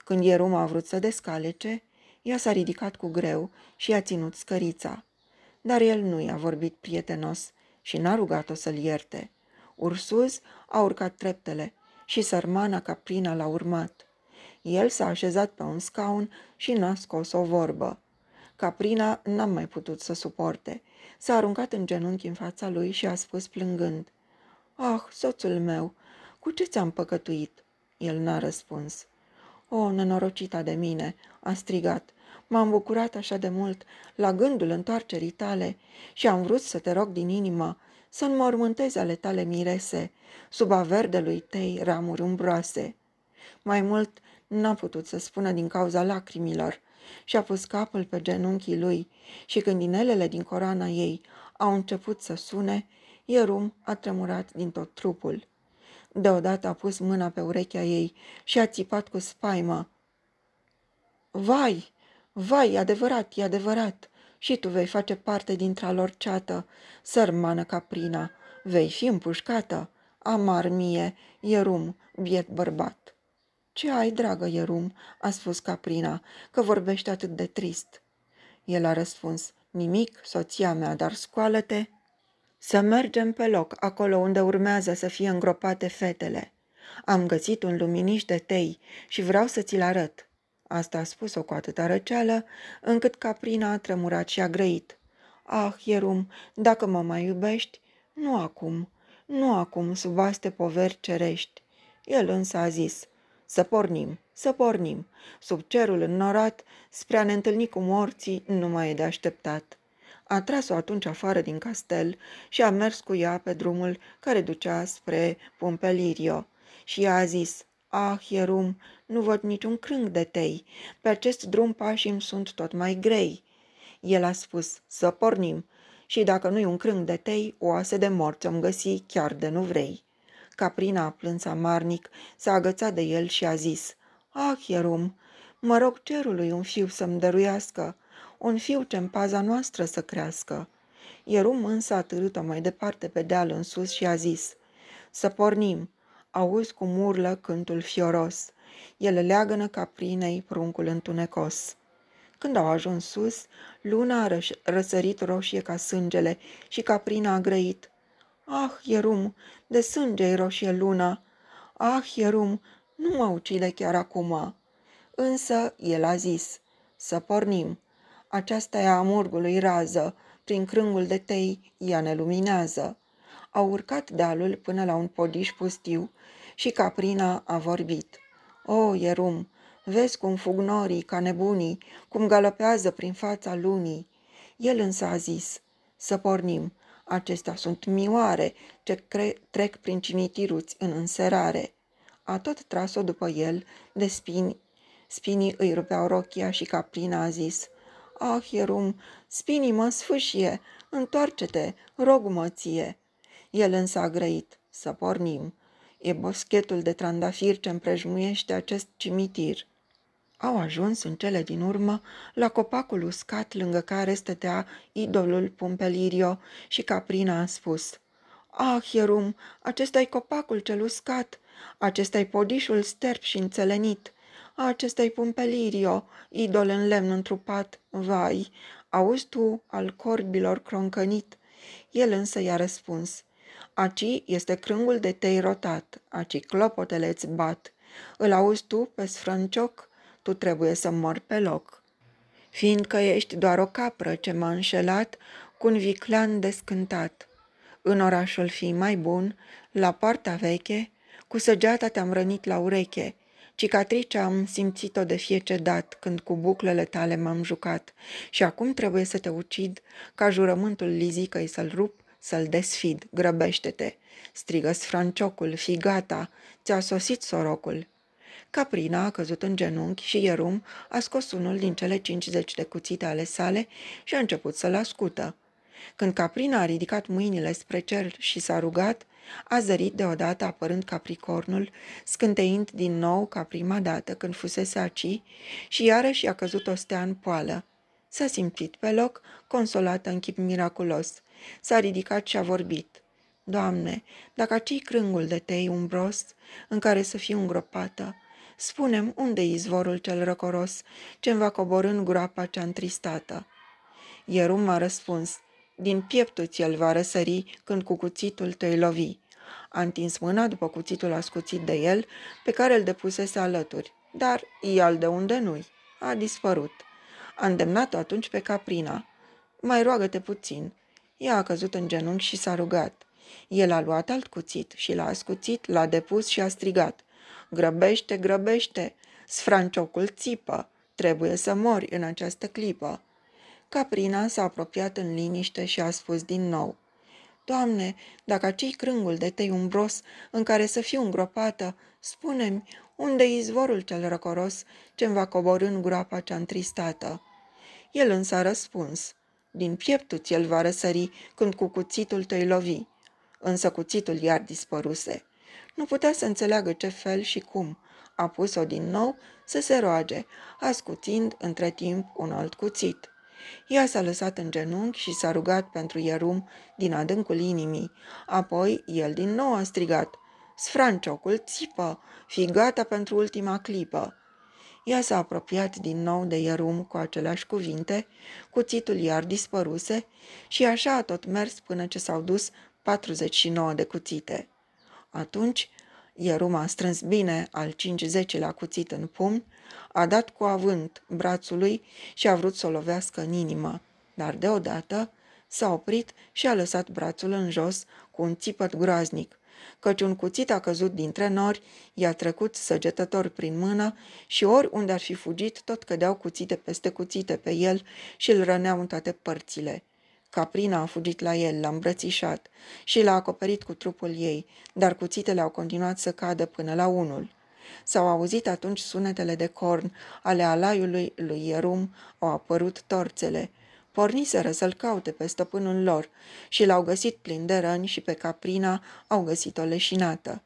Când Ierum a vrut să descalece, ea s-a ridicat cu greu și a ținut scărița. Dar el nu i-a vorbit prietenos și n-a rugat-o să-l ierte. Ursuz a urcat treptele și sărmana Caprina l-a urmat. El s-a așezat pe un scaun și n-a scos o vorbă. Caprina n-a mai putut să suporte. S-a aruncat în genunchi în fața lui și a spus plângând. Ah, soțul meu, cu ce ți-am păcătuit?" El n-a răspuns. O, nenorocita de mine!" a strigat. M-am bucurat așa de mult la gândul întoarcerii tale și am vrut să te rog din inimă să înmormântezi ale tale mirese sub a verdelui tăi ramuri umbroase. Mai mult n-a putut să spună din cauza lacrimilor și a pus capul pe genunchii lui și când inelele din corana ei au început să sune, Ierum a tremurat din tot trupul. Deodată a pus mâna pe urechea ei și a țipat cu spaimă. Vai, vai, e adevărat, e adevărat. Și tu vei face parte dintre-a lor ceată, sărmană Caprina. Vei fi împușcată. Amar mie, Ierum, biet bărbat. Ce ai, dragă Ierum?" a spus Caprina, că vorbește atât de trist. El a răspuns, nimic, soția mea, dar scoală-te să mergem pe loc, acolo unde urmează să fie îngropate fetele. Am găsit un luminiș de tei și vreau să ți-l arăt. Asta a spus-o cu atâta răceală, încât Caprina a tremurat și a grăit. Ah, Ierum, dacă mă mai iubești, nu acum, nu acum, sub aste poveri cerești. El însă a zis, să pornim, să pornim, sub cerul înnorat, spre a ne întâlni cu morții, nu mai e de așteptat. A tras-o atunci afară din castel și a mers cu ea pe drumul care ducea spre Pumpelirio și i a zis, Ah, Hierum, nu văd niciun crâng de tei, pe acest drum pașii îmi sunt tot mai grei. El a spus, să pornim, și dacă nu-i un crâng de tei, oase de morți om găsi chiar de nu vrei. Caprina a plâns amarnic, s-a agățat de el și a zis, Ah, Hierum, mă rog cerului un fiu să-mi dăruiască, un fiu ce în paza noastră să crească. Ierum însă a târât-o mai departe pe deal în sus și a zis, Să pornim, auzi cum urlă cântul fioros, el leagănă caprinei pruncul întunecos. Când au ajuns sus, luna a răsărit roșie ca sângele și caprina a grăit. Ah, Ierum, de sânge roșie luna! Ah, Ierum, nu mă ucide chiar acum! Însă el a zis, să pornim, aceasta e a murgului rază, prin crângul de tei ea ne luminează. Au urcat dealul până la un podiș pustiu și Caprina a vorbit. O, Ierum, vezi cum fug norii ca nebunii, cum galopează prin fața lunii. El însă a zis, să pornim, Acestea sunt mioare ce trec prin cimitiruți în înserare. A tot tras-o după el de spini. Spinii îi rupeau rochia și Caprina a zis, Ah, Ierum, spinii mă sfâșie, întoarce-te, rog ție. El însă a grăit, să pornim. E boschetul de trandafir ce împrejmuiește acest cimitir. Au ajuns în cele din urmă la copacul uscat lângă care stătea idolul Pumpelirio și Caprina a spus Ah, Hierum, acesta-i copacul cel uscat, acesta-i podișul sterp și înțelenit, acesta-i Pumpelirio, idol în lemn întrupat, vai, auzi tu al corbilor croncănit? El însă i-a răspuns, Aci este crângul de tei rotat, aci clopotele îți bat. Îl auzi tu pe sfrâncioc? Tu trebuie să mori pe loc. Fiindcă ești doar o capră ce m-a înșelat cu un viclean descântat. În orașul fi mai bun, la poarta veche, cu săgeata te-am rănit la ureche, Cicatricea am simțit-o de fiece dat când cu buclele tale m-am jucat și acum trebuie să te ucid ca jurământul lizicăi să-l rup să-l desfid, grăbește-te!" strigă sfranciocul, fi gata, ți-a sosit sorocul. Caprina a căzut în genunchi și Ierum a scos unul din cele cincizeci de cuțite ale sale și a început să-l ascută. Când Caprina a ridicat mâinile spre cer și s-a rugat, a zărit deodată apărând capricornul, scânteind din nou ca prima dată când fusese aci și iarăși i-a căzut o stea în poală. S-a simțit pe loc, consolată în chip miraculos. S-a ridicat și a vorbit. Doamne, dacă acei crângul de tei umbros, în care să fiu îngropată, spunem unde e izvorul cel răcoros, ce-mi va coborâ groapa cea întristată. Ierum a răspuns, din pieptul ți el va răsări când cu cuțitul te lovi. A întins mâna după cuțitul ascuțit de el, pe care îl depusese alături, dar el de unde nu-i. A dispărut. A îndemnat-o atunci pe Caprina. Mai roagă-te puțin. Ea a căzut în genunchi și s-a rugat. El a luat alt cuțit și l-a ascuțit, l-a depus și a strigat. Grăbește, grăbește! Sfranciocul țipă! Trebuie să mori în această clipă! Caprina s-a apropiat în liniște și a spus din nou. Doamne, dacă acei crângul de tei umbros în care să fiu îngropată, spune-mi unde e izvorul cel răcoros ce-mi va coborâ în groapa cea întristată. El însă a răspuns, din pieptul ți-el va răsări când cu cuțitul te-i lovi. Însă cuțitul iar dispăruse. Nu putea să înțeleagă ce fel și cum. A pus-o din nou să se roage, ascuțind între timp un alt cuțit. Ea s-a lăsat în genunchi și s-a rugat pentru Ierum din adâncul inimii. Apoi el din nou a strigat, Sfranciocul țipă, fi gata pentru ultima clipă. Ea s-a apropiat din nou de Ierum cu aceleași cuvinte, cuțitul iar dispăruse și așa a tot mers până ce s-au dus 49 de cuțite. Atunci, Ierum a strâns bine al 50 la cuțit în pumn, a dat cu avânt brațului și a vrut să o lovească în inimă, dar deodată s-a oprit și a lăsat brațul în jos cu un țipăt groaznic căci un cuțit a căzut dintre nori, i-a trecut săgetător prin mână și ori unde ar fi fugit, tot cădeau cuțite peste cuțite pe el și îl răneau în toate părțile. Caprina a fugit la el, l-a îmbrățișat și l-a acoperit cu trupul ei, dar cuțitele au continuat să cadă până la unul. S-au auzit atunci sunetele de corn ale alaiului lui Ierum, au apărut torțele porniseră să-l caute pe stăpânul lor și l-au găsit plin de răni și pe Caprina au găsit-o leșinată.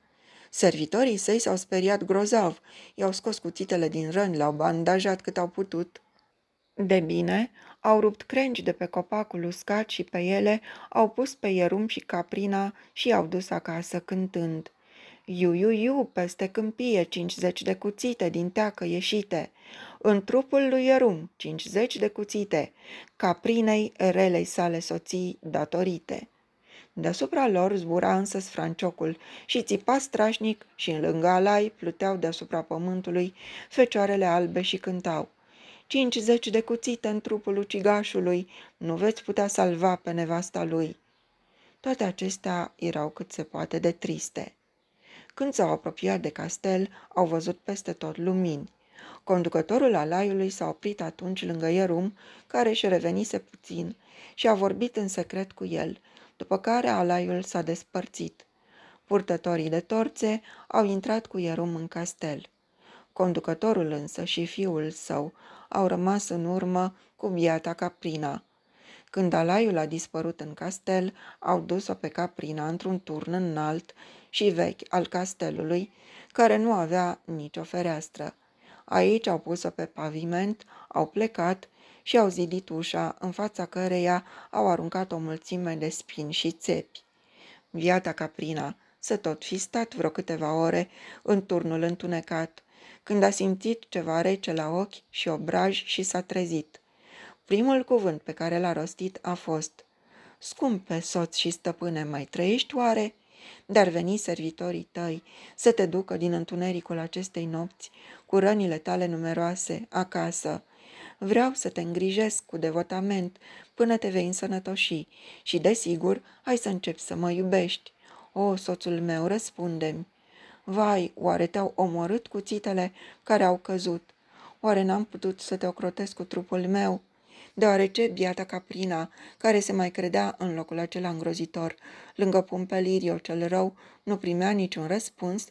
Servitorii săi s-au speriat grozav, i-au scos cuțitele din răni, l-au bandajat cât au putut. De bine, au rupt crengi de pe copacul uscat și pe ele au pus pe Ierum și Caprina și i-au dus acasă cântând. Iu, iu, iu, peste câmpie, cincizeci de cuțite din teacă ieșite. În trupul lui Ierum, cincizeci de cuțite, caprinei relei sale soții datorite. Deasupra lor zbura însă sfranciocul și țipa strașnic și în lângă alai pluteau deasupra pământului fecioarele albe și cântau. Cincizeci de cuțite în trupul ucigașului, nu veți putea salva pe nevasta lui. Toate acestea erau cât se poate de triste. Când s-au apropiat de castel, au văzut peste tot lumini. Conducătorul alaiului s-a oprit atunci lângă Ierum, care își revenise puțin, și a vorbit în secret cu el. după care alaiul s-a despărțit. Purtătorii de torțe au intrat cu Ierum în castel. Conducătorul însă și fiul său au rămas în urmă cu biata Caprina. Când alaiul a dispărut în castel, au dus-o pe Caprina într-un turn înalt și vechi al castelului, care nu avea nicio fereastră. Aici au pus-o pe paviment, au plecat și au zidit ușa în fața căreia au aruncat o mulțime de spini și țepi. Viata Caprina să tot fi stat vreo câteva ore în turnul întunecat, când a simțit ceva rece la ochi și obraj și s-a trezit. Primul cuvânt pe care l-a rostit a fost Scumpe soț și stăpâne, mai trăiești oare?" Dar veni servitorii tăi să te ducă din întunericul acestei nopți, cu rănile tale numeroase, acasă. Vreau să te îngrijesc cu devotament până te vei însănătoși și, desigur, hai să începi să mă iubești. O, soțul meu, răspunde-mi. Vai, oare te-au omorât cuțitele care au căzut? Oare n-am putut să te ocrotesc cu trupul meu? Deoarece biata Caprina, care se mai credea în locul acela îngrozitor, lângă Pumpelirio cel rău, nu primea niciun răspuns,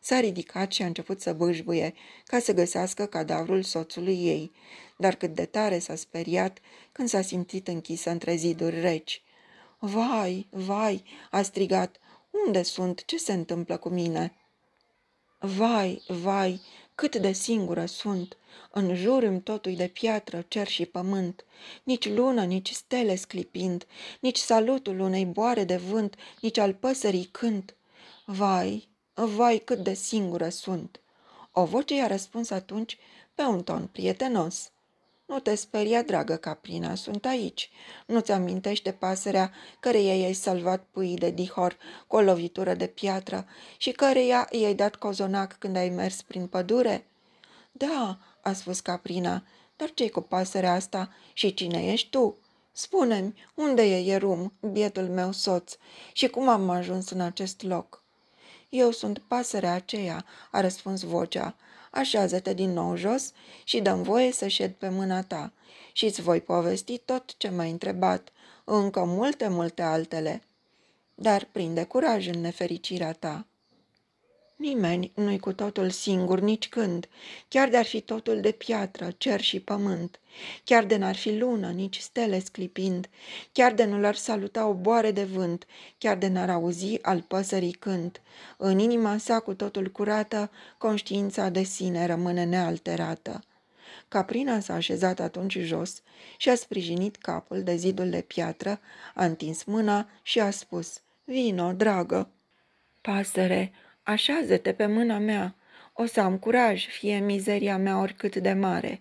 s-a ridicat și a început să bâșbuie ca să găsească cadavrul soțului ei, dar cât de tare s-a speriat când s-a simțit închisă între ziduri reci. Vai, vai!" a strigat. Unde sunt? Ce se întâmplă cu mine?" Vai, vai, cât de singură sunt! În jur îmi totul de piatră, cer și pământ, nici lună, nici stele sclipind, nici salutul unei boare de vânt, nici al păsării cânt. Vai, vai, cât de singură sunt! O voce i-a răspuns atunci pe un ton prietenos. Nu te speria, dragă Caprina, sunt aici. Nu-ți amintește pasărea căreia i-ai salvat puii de dihor cu o lovitură de piatră și căreia i-ai dat cozonac când ai mers prin pădure? Da, a spus Caprina, dar ce cu pasărea asta și cine ești tu? Spune-mi, unde e Ierum, bietul meu soț, și cum am ajuns în acest loc? Eu sunt pasărea aceea, a răspuns vocea, așează-te din nou jos și dăm voie să șed pe mâna ta și îți voi povesti tot ce m-ai întrebat, încă multe, multe altele. Dar prinde curaj în nefericirea ta. Nimeni nu-i cu totul singur nici când, chiar de-ar fi totul de piatră, cer și pământ, chiar de n-ar fi lună, nici stele sclipind, chiar de nu l-ar saluta o boare de vânt, chiar de n-ar auzi al păsării cânt. În inima sa cu totul curată, conștiința de sine rămâne nealterată. Caprina s-a așezat atunci jos și a sprijinit capul de zidul de piatră, a întins mâna și a spus, Vino, dragă! Pasăre, Așează-te pe mâna mea. O să am curaj, fie mizeria mea oricât de mare.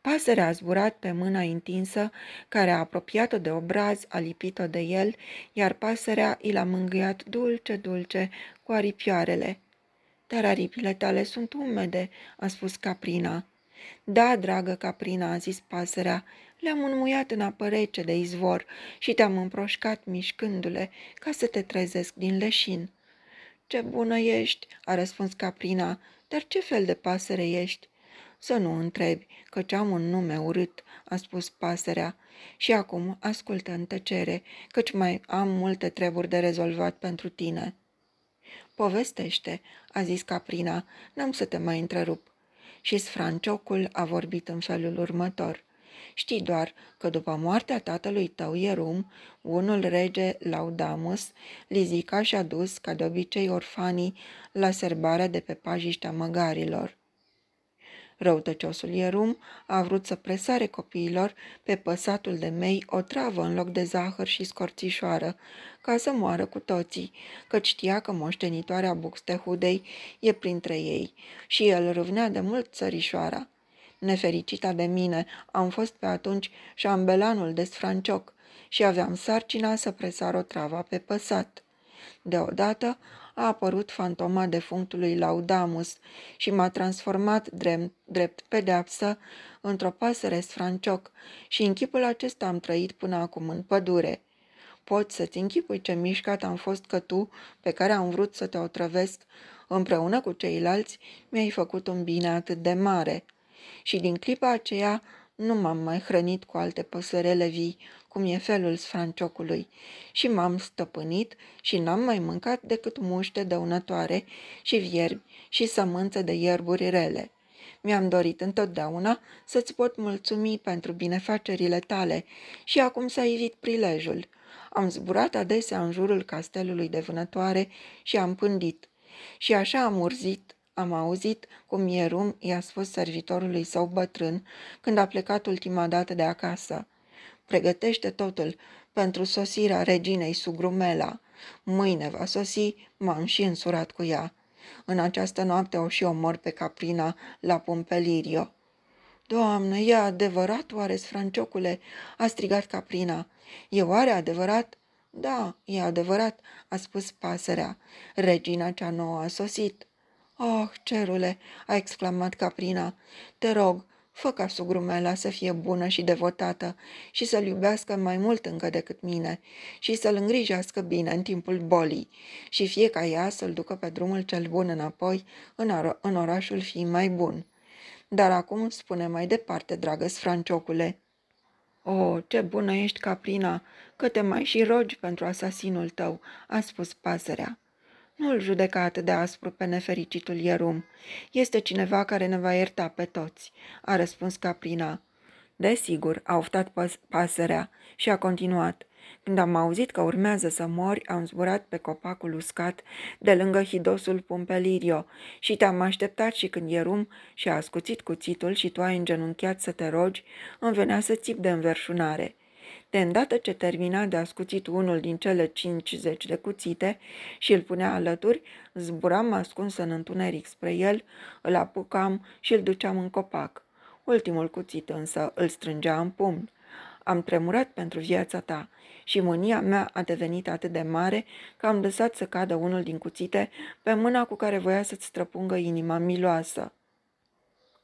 Pasărea a zburat pe mâna întinsă, care a apropiat-o de obraz, a lipit-o de el, iar pasărea i l-a mângâiat dulce-dulce cu aripioarele. Dar aripile tale sunt umede, a spus Caprina. Da, dragă Caprina, a zis pasărea, le-am înmuiat în apă rece de izvor și te-am împroșcat mișcându-le ca să te trezesc din leșin. Ce bună ești!" a răspuns Caprina, dar ce fel de pasăre ești?" Să nu întrebi, căci am un nume urât," a spus pasărea. Și acum ascultă în tăcere, căci mai am multe treburi de rezolvat pentru tine." Povestește," a zis Caprina, n-am să te mai întrerup." Și sfranciocul a vorbit în felul următor. Știi doar că după moartea tatălui tău Ierum, unul rege Laudamus, Lizica și-a dus, ca de obicei orfanii, la serbarea de pe pajiștea măgarilor. Răutăciosul Ierum a vrut să presare copiilor pe păsatul de mei o travă în loc de zahăr și scorțișoară, ca să moară cu toții, căci știa că moștenitoarea Buxtehudei e printre ei și el râvnea de mult țărișoara. Nefericita de mine, am fost pe atunci șambelanul de sfrancioc și aveam sarcina să presar o travă pe păsat. Deodată a apărut fantoma defunctului Laudamus și m-a transformat drept, drept pedeapsă într-o pasăre sfrancioc și în chipul acesta am trăit până acum în pădure. Poți să-ți închipui ce mișcat am fost că tu, pe care am vrut să te otrăvesc, împreună cu ceilalți, mi-ai făcut un bine atât de mare și din clipa aceea Nu m-am mai hrănit cu alte păsărele vii, cum e felul sfranciocului, și m-am stăpânit și n-am mai mâncat decât muște dăunătoare și vierbi și sămânță de ierburi rele. Mi-am dorit întotdeauna să-ți pot mulțumi pentru binefacerile tale și acum s-a ivit prilejul. Am zburat adesea în jurul castelului de vânătoare și am pândit. Și așa am urzit, am auzit cum Ierum i-a spus servitorului său bătrân când a plecat ultima dată de acasă. Pregătește totul pentru sosirea reginei Sugrumela. Mâine va sosi, m-am și însurat cu ea. În această noapte o și omor pe Caprina la Pompelirio. Doamne, e adevărat oare, sfranciocule?" a strigat Caprina. E oare adevărat?" Da, e adevărat," a spus pasărea. Regina cea nouă a sosit." Oh, cerule!" a exclamat Caprina. Te rog, fă ca sugrumela să fie bună și devotată și să-l iubească mai mult încă decât mine și să-l îngrijească bine în timpul bolii și fie ca ea să-l ducă pe drumul cel bun înapoi în, or- în orașul fiii mai bun. Dar acum spune mai departe, dragă sfranciocule. O, oh, ce bună ești, Caprina, că te mai și rogi pentru asasinul tău, a spus pasărea. Nu-l judeca atât de aspru pe nefericitul Ierum. Este cineva care ne va ierta pe toți, a răspuns Caprina. Desigur, a oftat pasărea și a continuat. Când am auzit că urmează să mori, am zburat pe copacul uscat de lângă hidosul Pumpelirio și te-am așteptat și când Ierum și-a ascuțit cuțitul și tu ai îngenunchiat să te rogi, îmi venea să țip de înverșunare. De îndată ce termina de ascuțit unul din cele 50 de cuțite și îl punea alături, zburam ascuns în întuneric spre el, îl apucam și îl duceam în copac. Ultimul cuțit însă îl strângea în pumn. Am tremurat pentru viața ta și mânia mea a devenit atât de mare că am lăsat să cadă unul din cuțite pe mâna cu care voia să-ți străpungă inima miloasă.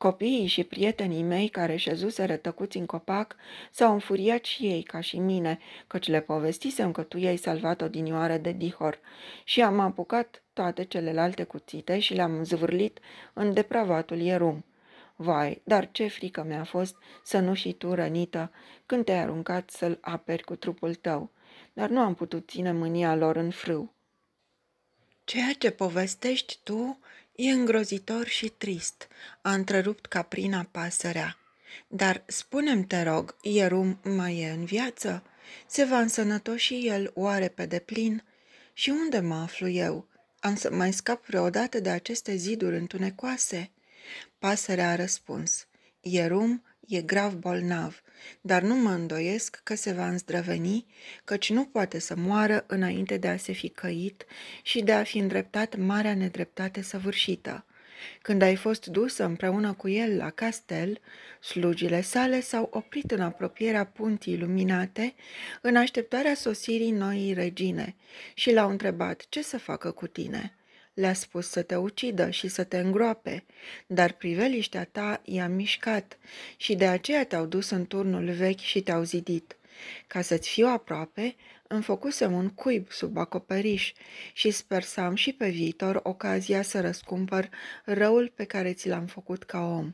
Copiii și prietenii mei care șezuseră tăcuți în copac s-au înfuriat și ei, ca și mine, căci le povestisem că tu i-ai salvat odinioară de dihor și am apucat toate celelalte cuțite și le-am zvârlit în depravatul ierum. Vai, dar ce frică mi-a fost să nu și tu rănită când te-ai aruncat să-l aperi cu trupul tău, dar nu am putut ține mânia lor în frâu. Ceea ce povestești tu E îngrozitor și trist, a întrerupt Caprina pasărea. Dar spunem te rog, Ierum mai e în viață? Se va însănătoși el oare pe deplin? Și unde mă aflu eu? Am să mai scap vreodată de aceste ziduri întunecoase? Pasărea a răspuns. Ierum e grav bolnav, dar nu mă îndoiesc că se va îndrăveni, căci nu poate să moară înainte de a se fi căit și de a fi îndreptat marea nedreptate săvârșită. Când ai fost dusă împreună cu el la castel, slugile sale s-au oprit în apropierea punții luminate, în așteptarea sosirii noii regine, și l-au întrebat ce să facă cu tine. Le-a spus să te ucidă și să te îngroape, dar priveliștea ta i-a mișcat și de aceea te-au dus în turnul vechi și te-au zidit. Ca să-ți fiu aproape, îmi făcusem un cuib sub acoperiș și sper să am și pe viitor ocazia să răscumpăr răul pe care ți l-am făcut ca om.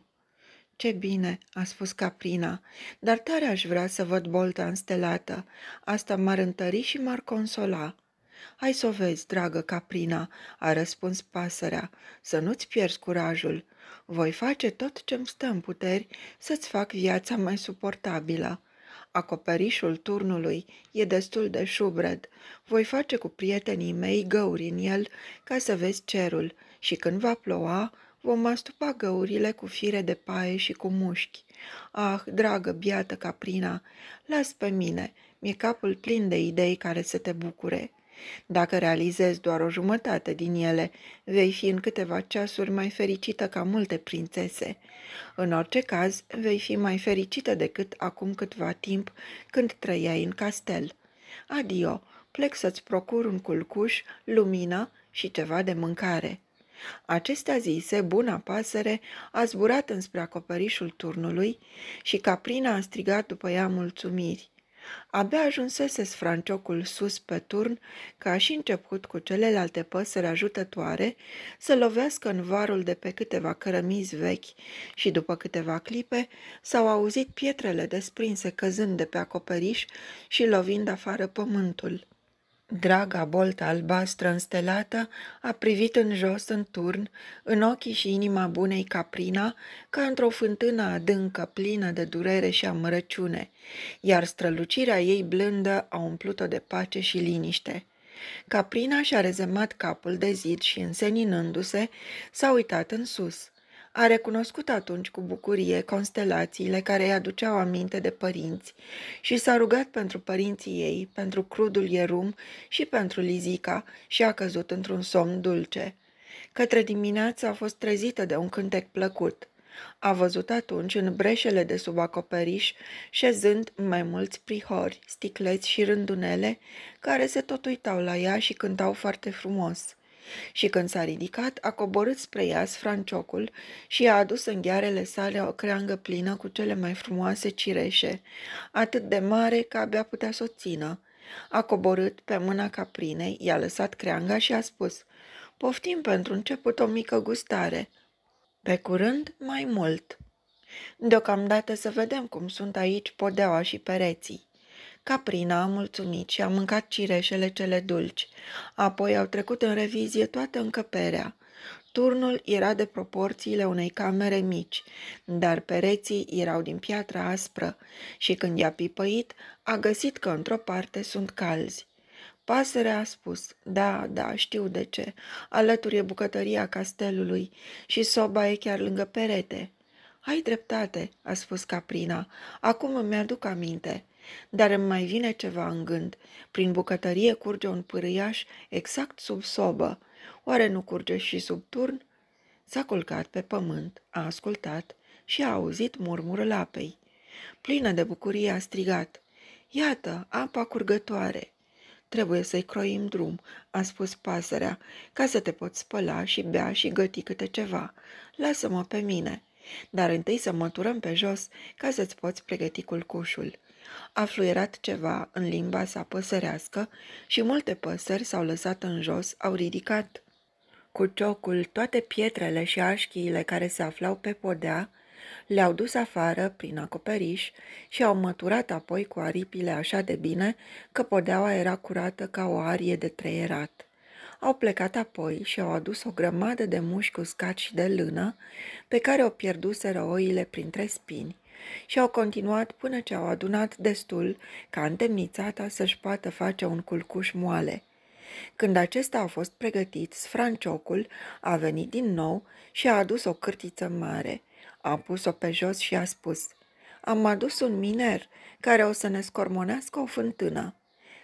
Ce bine, a spus Caprina, dar tare aș vrea să văd bolta înstelată. Asta m-ar întări și m-ar consola. Hai să o vezi, dragă Caprina, a răspuns pasărea, să nu-ți pierzi curajul. Voi face tot ce-mi stă în puteri să-ți fac viața mai suportabilă. Acoperișul turnului e destul de șubred. Voi face cu prietenii mei găuri în el ca să vezi cerul și când va ploua, vom astupa găurile cu fire de paie și cu mușchi. Ah, dragă, biată Caprina, las pe mine, mi-e capul plin de idei care să te bucure. Dacă realizezi doar o jumătate din ele, vei fi în câteva ceasuri mai fericită ca multe prințese. În orice caz, vei fi mai fericită decât acum câtva timp când trăiai în castel. Adio, plec să-ți procur un culcuș, lumină și ceva de mâncare. Acestea zise, buna pasăre a zburat înspre acoperișul turnului și Caprina a strigat după ea mulțumiri. Abia ajunsese sfranciocul sus pe turn, ca și început cu celelalte păsări ajutătoare să lovească în varul de pe câteva cărămizi vechi și după câteva clipe s-au auzit pietrele desprinse căzând de pe acoperiș și lovind afară pământul. Draga boltă albastră înstelată a privit în jos în turn, în ochii și inima bunei Caprina, ca într-o fântână adâncă, plină de durere și amărăciune, iar strălucirea ei blândă a umplut-o de pace și liniște. Caprina și-a rezemat capul de zid și, înseninându-se, s-a uitat în sus – a recunoscut atunci cu bucurie constelațiile care îi aduceau aminte de părinți și s-a rugat pentru părinții ei, pentru crudul Ierum și pentru Lizica și a căzut într-un somn dulce. Către dimineață a fost trezită de un cântec plăcut. A văzut atunci în breșele de sub acoperiș, șezând mai mulți prihori, sticleți și rândunele, care se tot uitau la ea și cântau foarte frumos și când s-a ridicat, a coborât spre ea sfranciocul și a adus în ghearele sale o creangă plină cu cele mai frumoase cireșe, atât de mare că abia putea să o țină. A coborât pe mâna caprinei, i-a lăsat creanga și a spus, Poftim pentru început o mică gustare. Pe curând, mai mult. Deocamdată să vedem cum sunt aici podeaua și pereții. Caprina a mulțumit și a mâncat cireșele cele dulci. Apoi au trecut în revizie toată încăperea. Turnul era de proporțiile unei camere mici, dar pereții erau din piatră aspră și când i-a pipăit, a găsit că într-o parte sunt calzi. Pasărea a spus, da, da, știu de ce, alături e bucătăria castelului și soba e chiar lângă perete. Ai dreptate, a spus Caprina, acum îmi aduc aminte. Dar îmi mai vine ceva în gând. Prin bucătărie curge un pârâiaș exact sub sobă. Oare nu curge și sub turn? S-a culcat pe pământ, a ascultat și a auzit murmurul apei. Plină de bucurie a strigat. Iată, apa curgătoare! Trebuie să-i croim drum, a spus pasărea, ca să te poți spăla și bea și găti câte ceva. Lasă-mă pe mine. Dar întâi să măturăm pe jos ca să-ți poți pregăti culcușul. A fluierat ceva în limba sa păsărească și multe păsări s-au lăsat în jos, au ridicat cu ciocul toate pietrele și așchiile care se aflau pe podea, le-au dus afară prin acoperiș și au măturat apoi cu aripile așa de bine că podeaua era curată ca o arie de treierat. Au plecat apoi și au adus o grămadă de mușchi uscați și de lână, pe care o pierduseră oile printre spini și au continuat până ce au adunat destul ca întemnițata să-și poată face un culcuș moale. Când acesta a fost pregătit, sfranciocul a venit din nou și a adus o cârtiță mare. A pus-o pe jos și a spus, Am adus un miner care o să ne scormonească o fântână.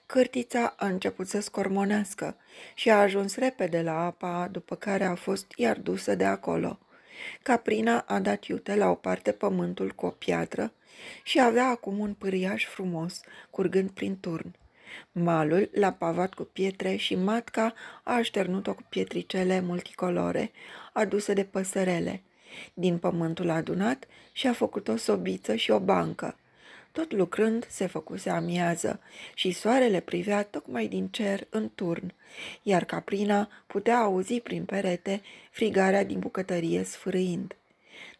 Cârtița a început să scormonească și a ajuns repede la apa, după care a fost iar dusă de acolo. Caprina a dat iute la o parte pământul cu o piatră și avea acum un pâriaș frumos, curgând prin turn. Malul l-a pavat cu pietre și matca a așternut-o cu pietricele multicolore, aduse de păsărele. Din pământul adunat și-a făcut o sobiță și o bancă. Tot lucrând se făcuse amiază și soarele privea tocmai din cer în turn, iar caprina putea auzi prin perete frigarea din bucătărie sfârâind.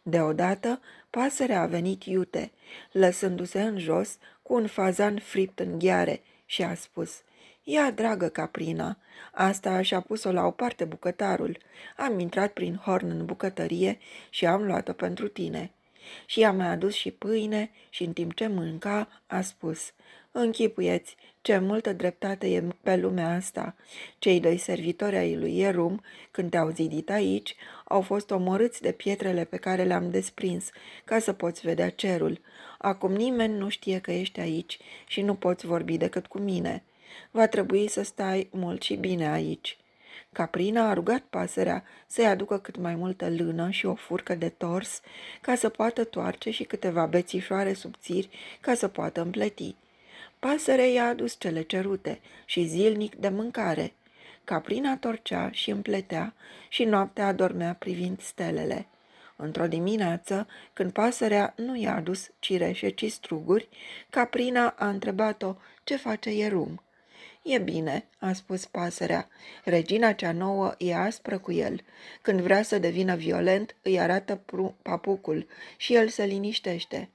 Deodată, pasărea a venit iute, lăsându-se în jos cu un fazan fript în gheare și a spus, Ia, dragă caprina, asta și-a pus-o la o parte bucătarul. Am intrat prin horn în bucătărie și am luat-o pentru tine și i-a mai adus și pâine și în timp ce mânca a spus, Închipuieți ce multă dreptate e pe lumea asta. Cei doi servitori ai lui Ierum, când te-au zidit aici, au fost omorâți de pietrele pe care le-am desprins, ca să poți vedea cerul. Acum nimeni nu știe că ești aici și nu poți vorbi decât cu mine. Va trebui să stai mult și bine aici. Caprina a rugat pasărea să-i aducă cât mai multă lână și o furcă de tors ca să poată toarce și câteva bețișoare subțiri ca să poată împleti. Pasărea i-a adus cele cerute și zilnic de mâncare. Caprina torcea și împletea și noaptea adormea privind stelele. Într-o dimineață, când pasărea nu i-a adus cireșe, ci struguri, Caprina a întrebat-o ce face Ierum. E bine," a spus pasărea. Regina cea nouă e aspră cu el. Când vrea să devină violent, îi arată papucul și el se liniștește.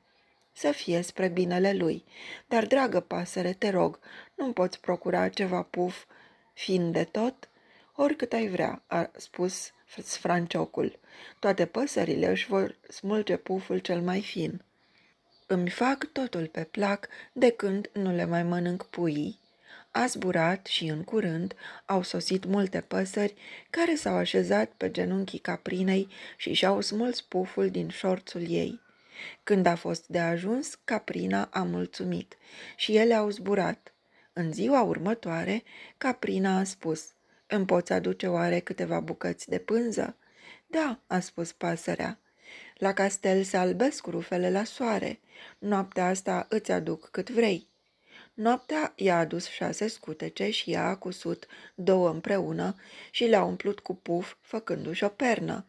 Să fie spre binele lui. Dar, dragă pasăre, te rog, nu poți procura ceva puf, fiind de tot? Oricât ai vrea, a spus Franciocul. Toate păsările își vor smulge puful cel mai fin. Îmi fac totul pe plac de când nu le mai mănânc puii. A zburat și în curând au sosit multe păsări care s-au așezat pe genunchii caprinei și și-au smuls puful din șorțul ei. Când a fost de ajuns, caprina a mulțumit și ele au zburat. În ziua următoare, caprina a spus, Îmi poți aduce oare câteva bucăți de pânză?" Da," a spus pasărea. La castel se albesc rufele la soare. Noaptea asta îți aduc cât vrei." Noaptea i-a adus șase scutece și i-a acusut două împreună și le-a umplut cu puf, făcându-și o pernă.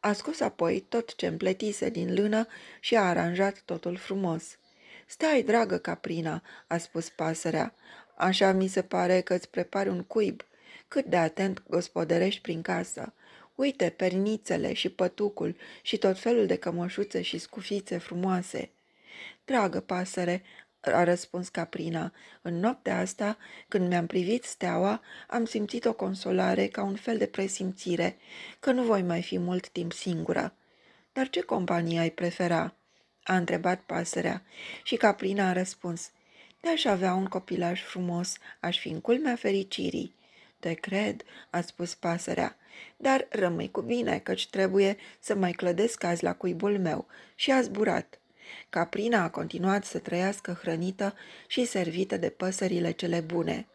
A scos apoi tot ce împletise din lână și a aranjat totul frumos. Stai, dragă Caprina," a spus pasărea, așa mi se pare că îți prepari un cuib. Cât de atent gospodărești prin casă. Uite, pernițele și pătucul și tot felul de cămășuțe și scufițe frumoase. Dragă pasăre, a răspuns Caprina. În noaptea asta, când mi-am privit steaua, am simțit o consolare ca un fel de presimțire, că nu voi mai fi mult timp singură. Dar ce companie ai prefera? A întrebat pasărea și Caprina a răspuns. De-aș avea un copilaj frumos, aș fi în culmea fericirii. Te cred, a spus pasărea, dar rămâi cu bine, căci trebuie să mai clădesc azi la cuibul meu. Și a zburat. Caprina a continuat să trăiască hrănită și servită de păsările cele bune.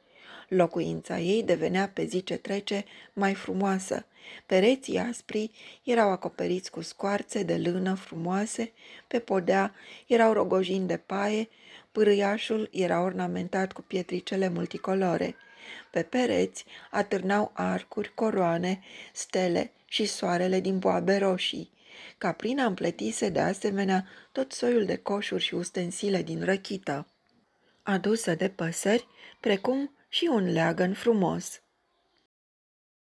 Locuința ei devenea pe zi ce trece mai frumoasă. Pereții aspri erau acoperiți cu scoarțe de lână frumoase, pe podea erau rogojini de paie, pârâiașul era ornamentat cu pietricele multicolore. Pe pereți atârnau arcuri, coroane, stele și soarele din boabe roșii. Caprina împletise de asemenea tot soiul de coșuri și ustensile din răchită, adusă de păsări, precum și un leagăn frumos.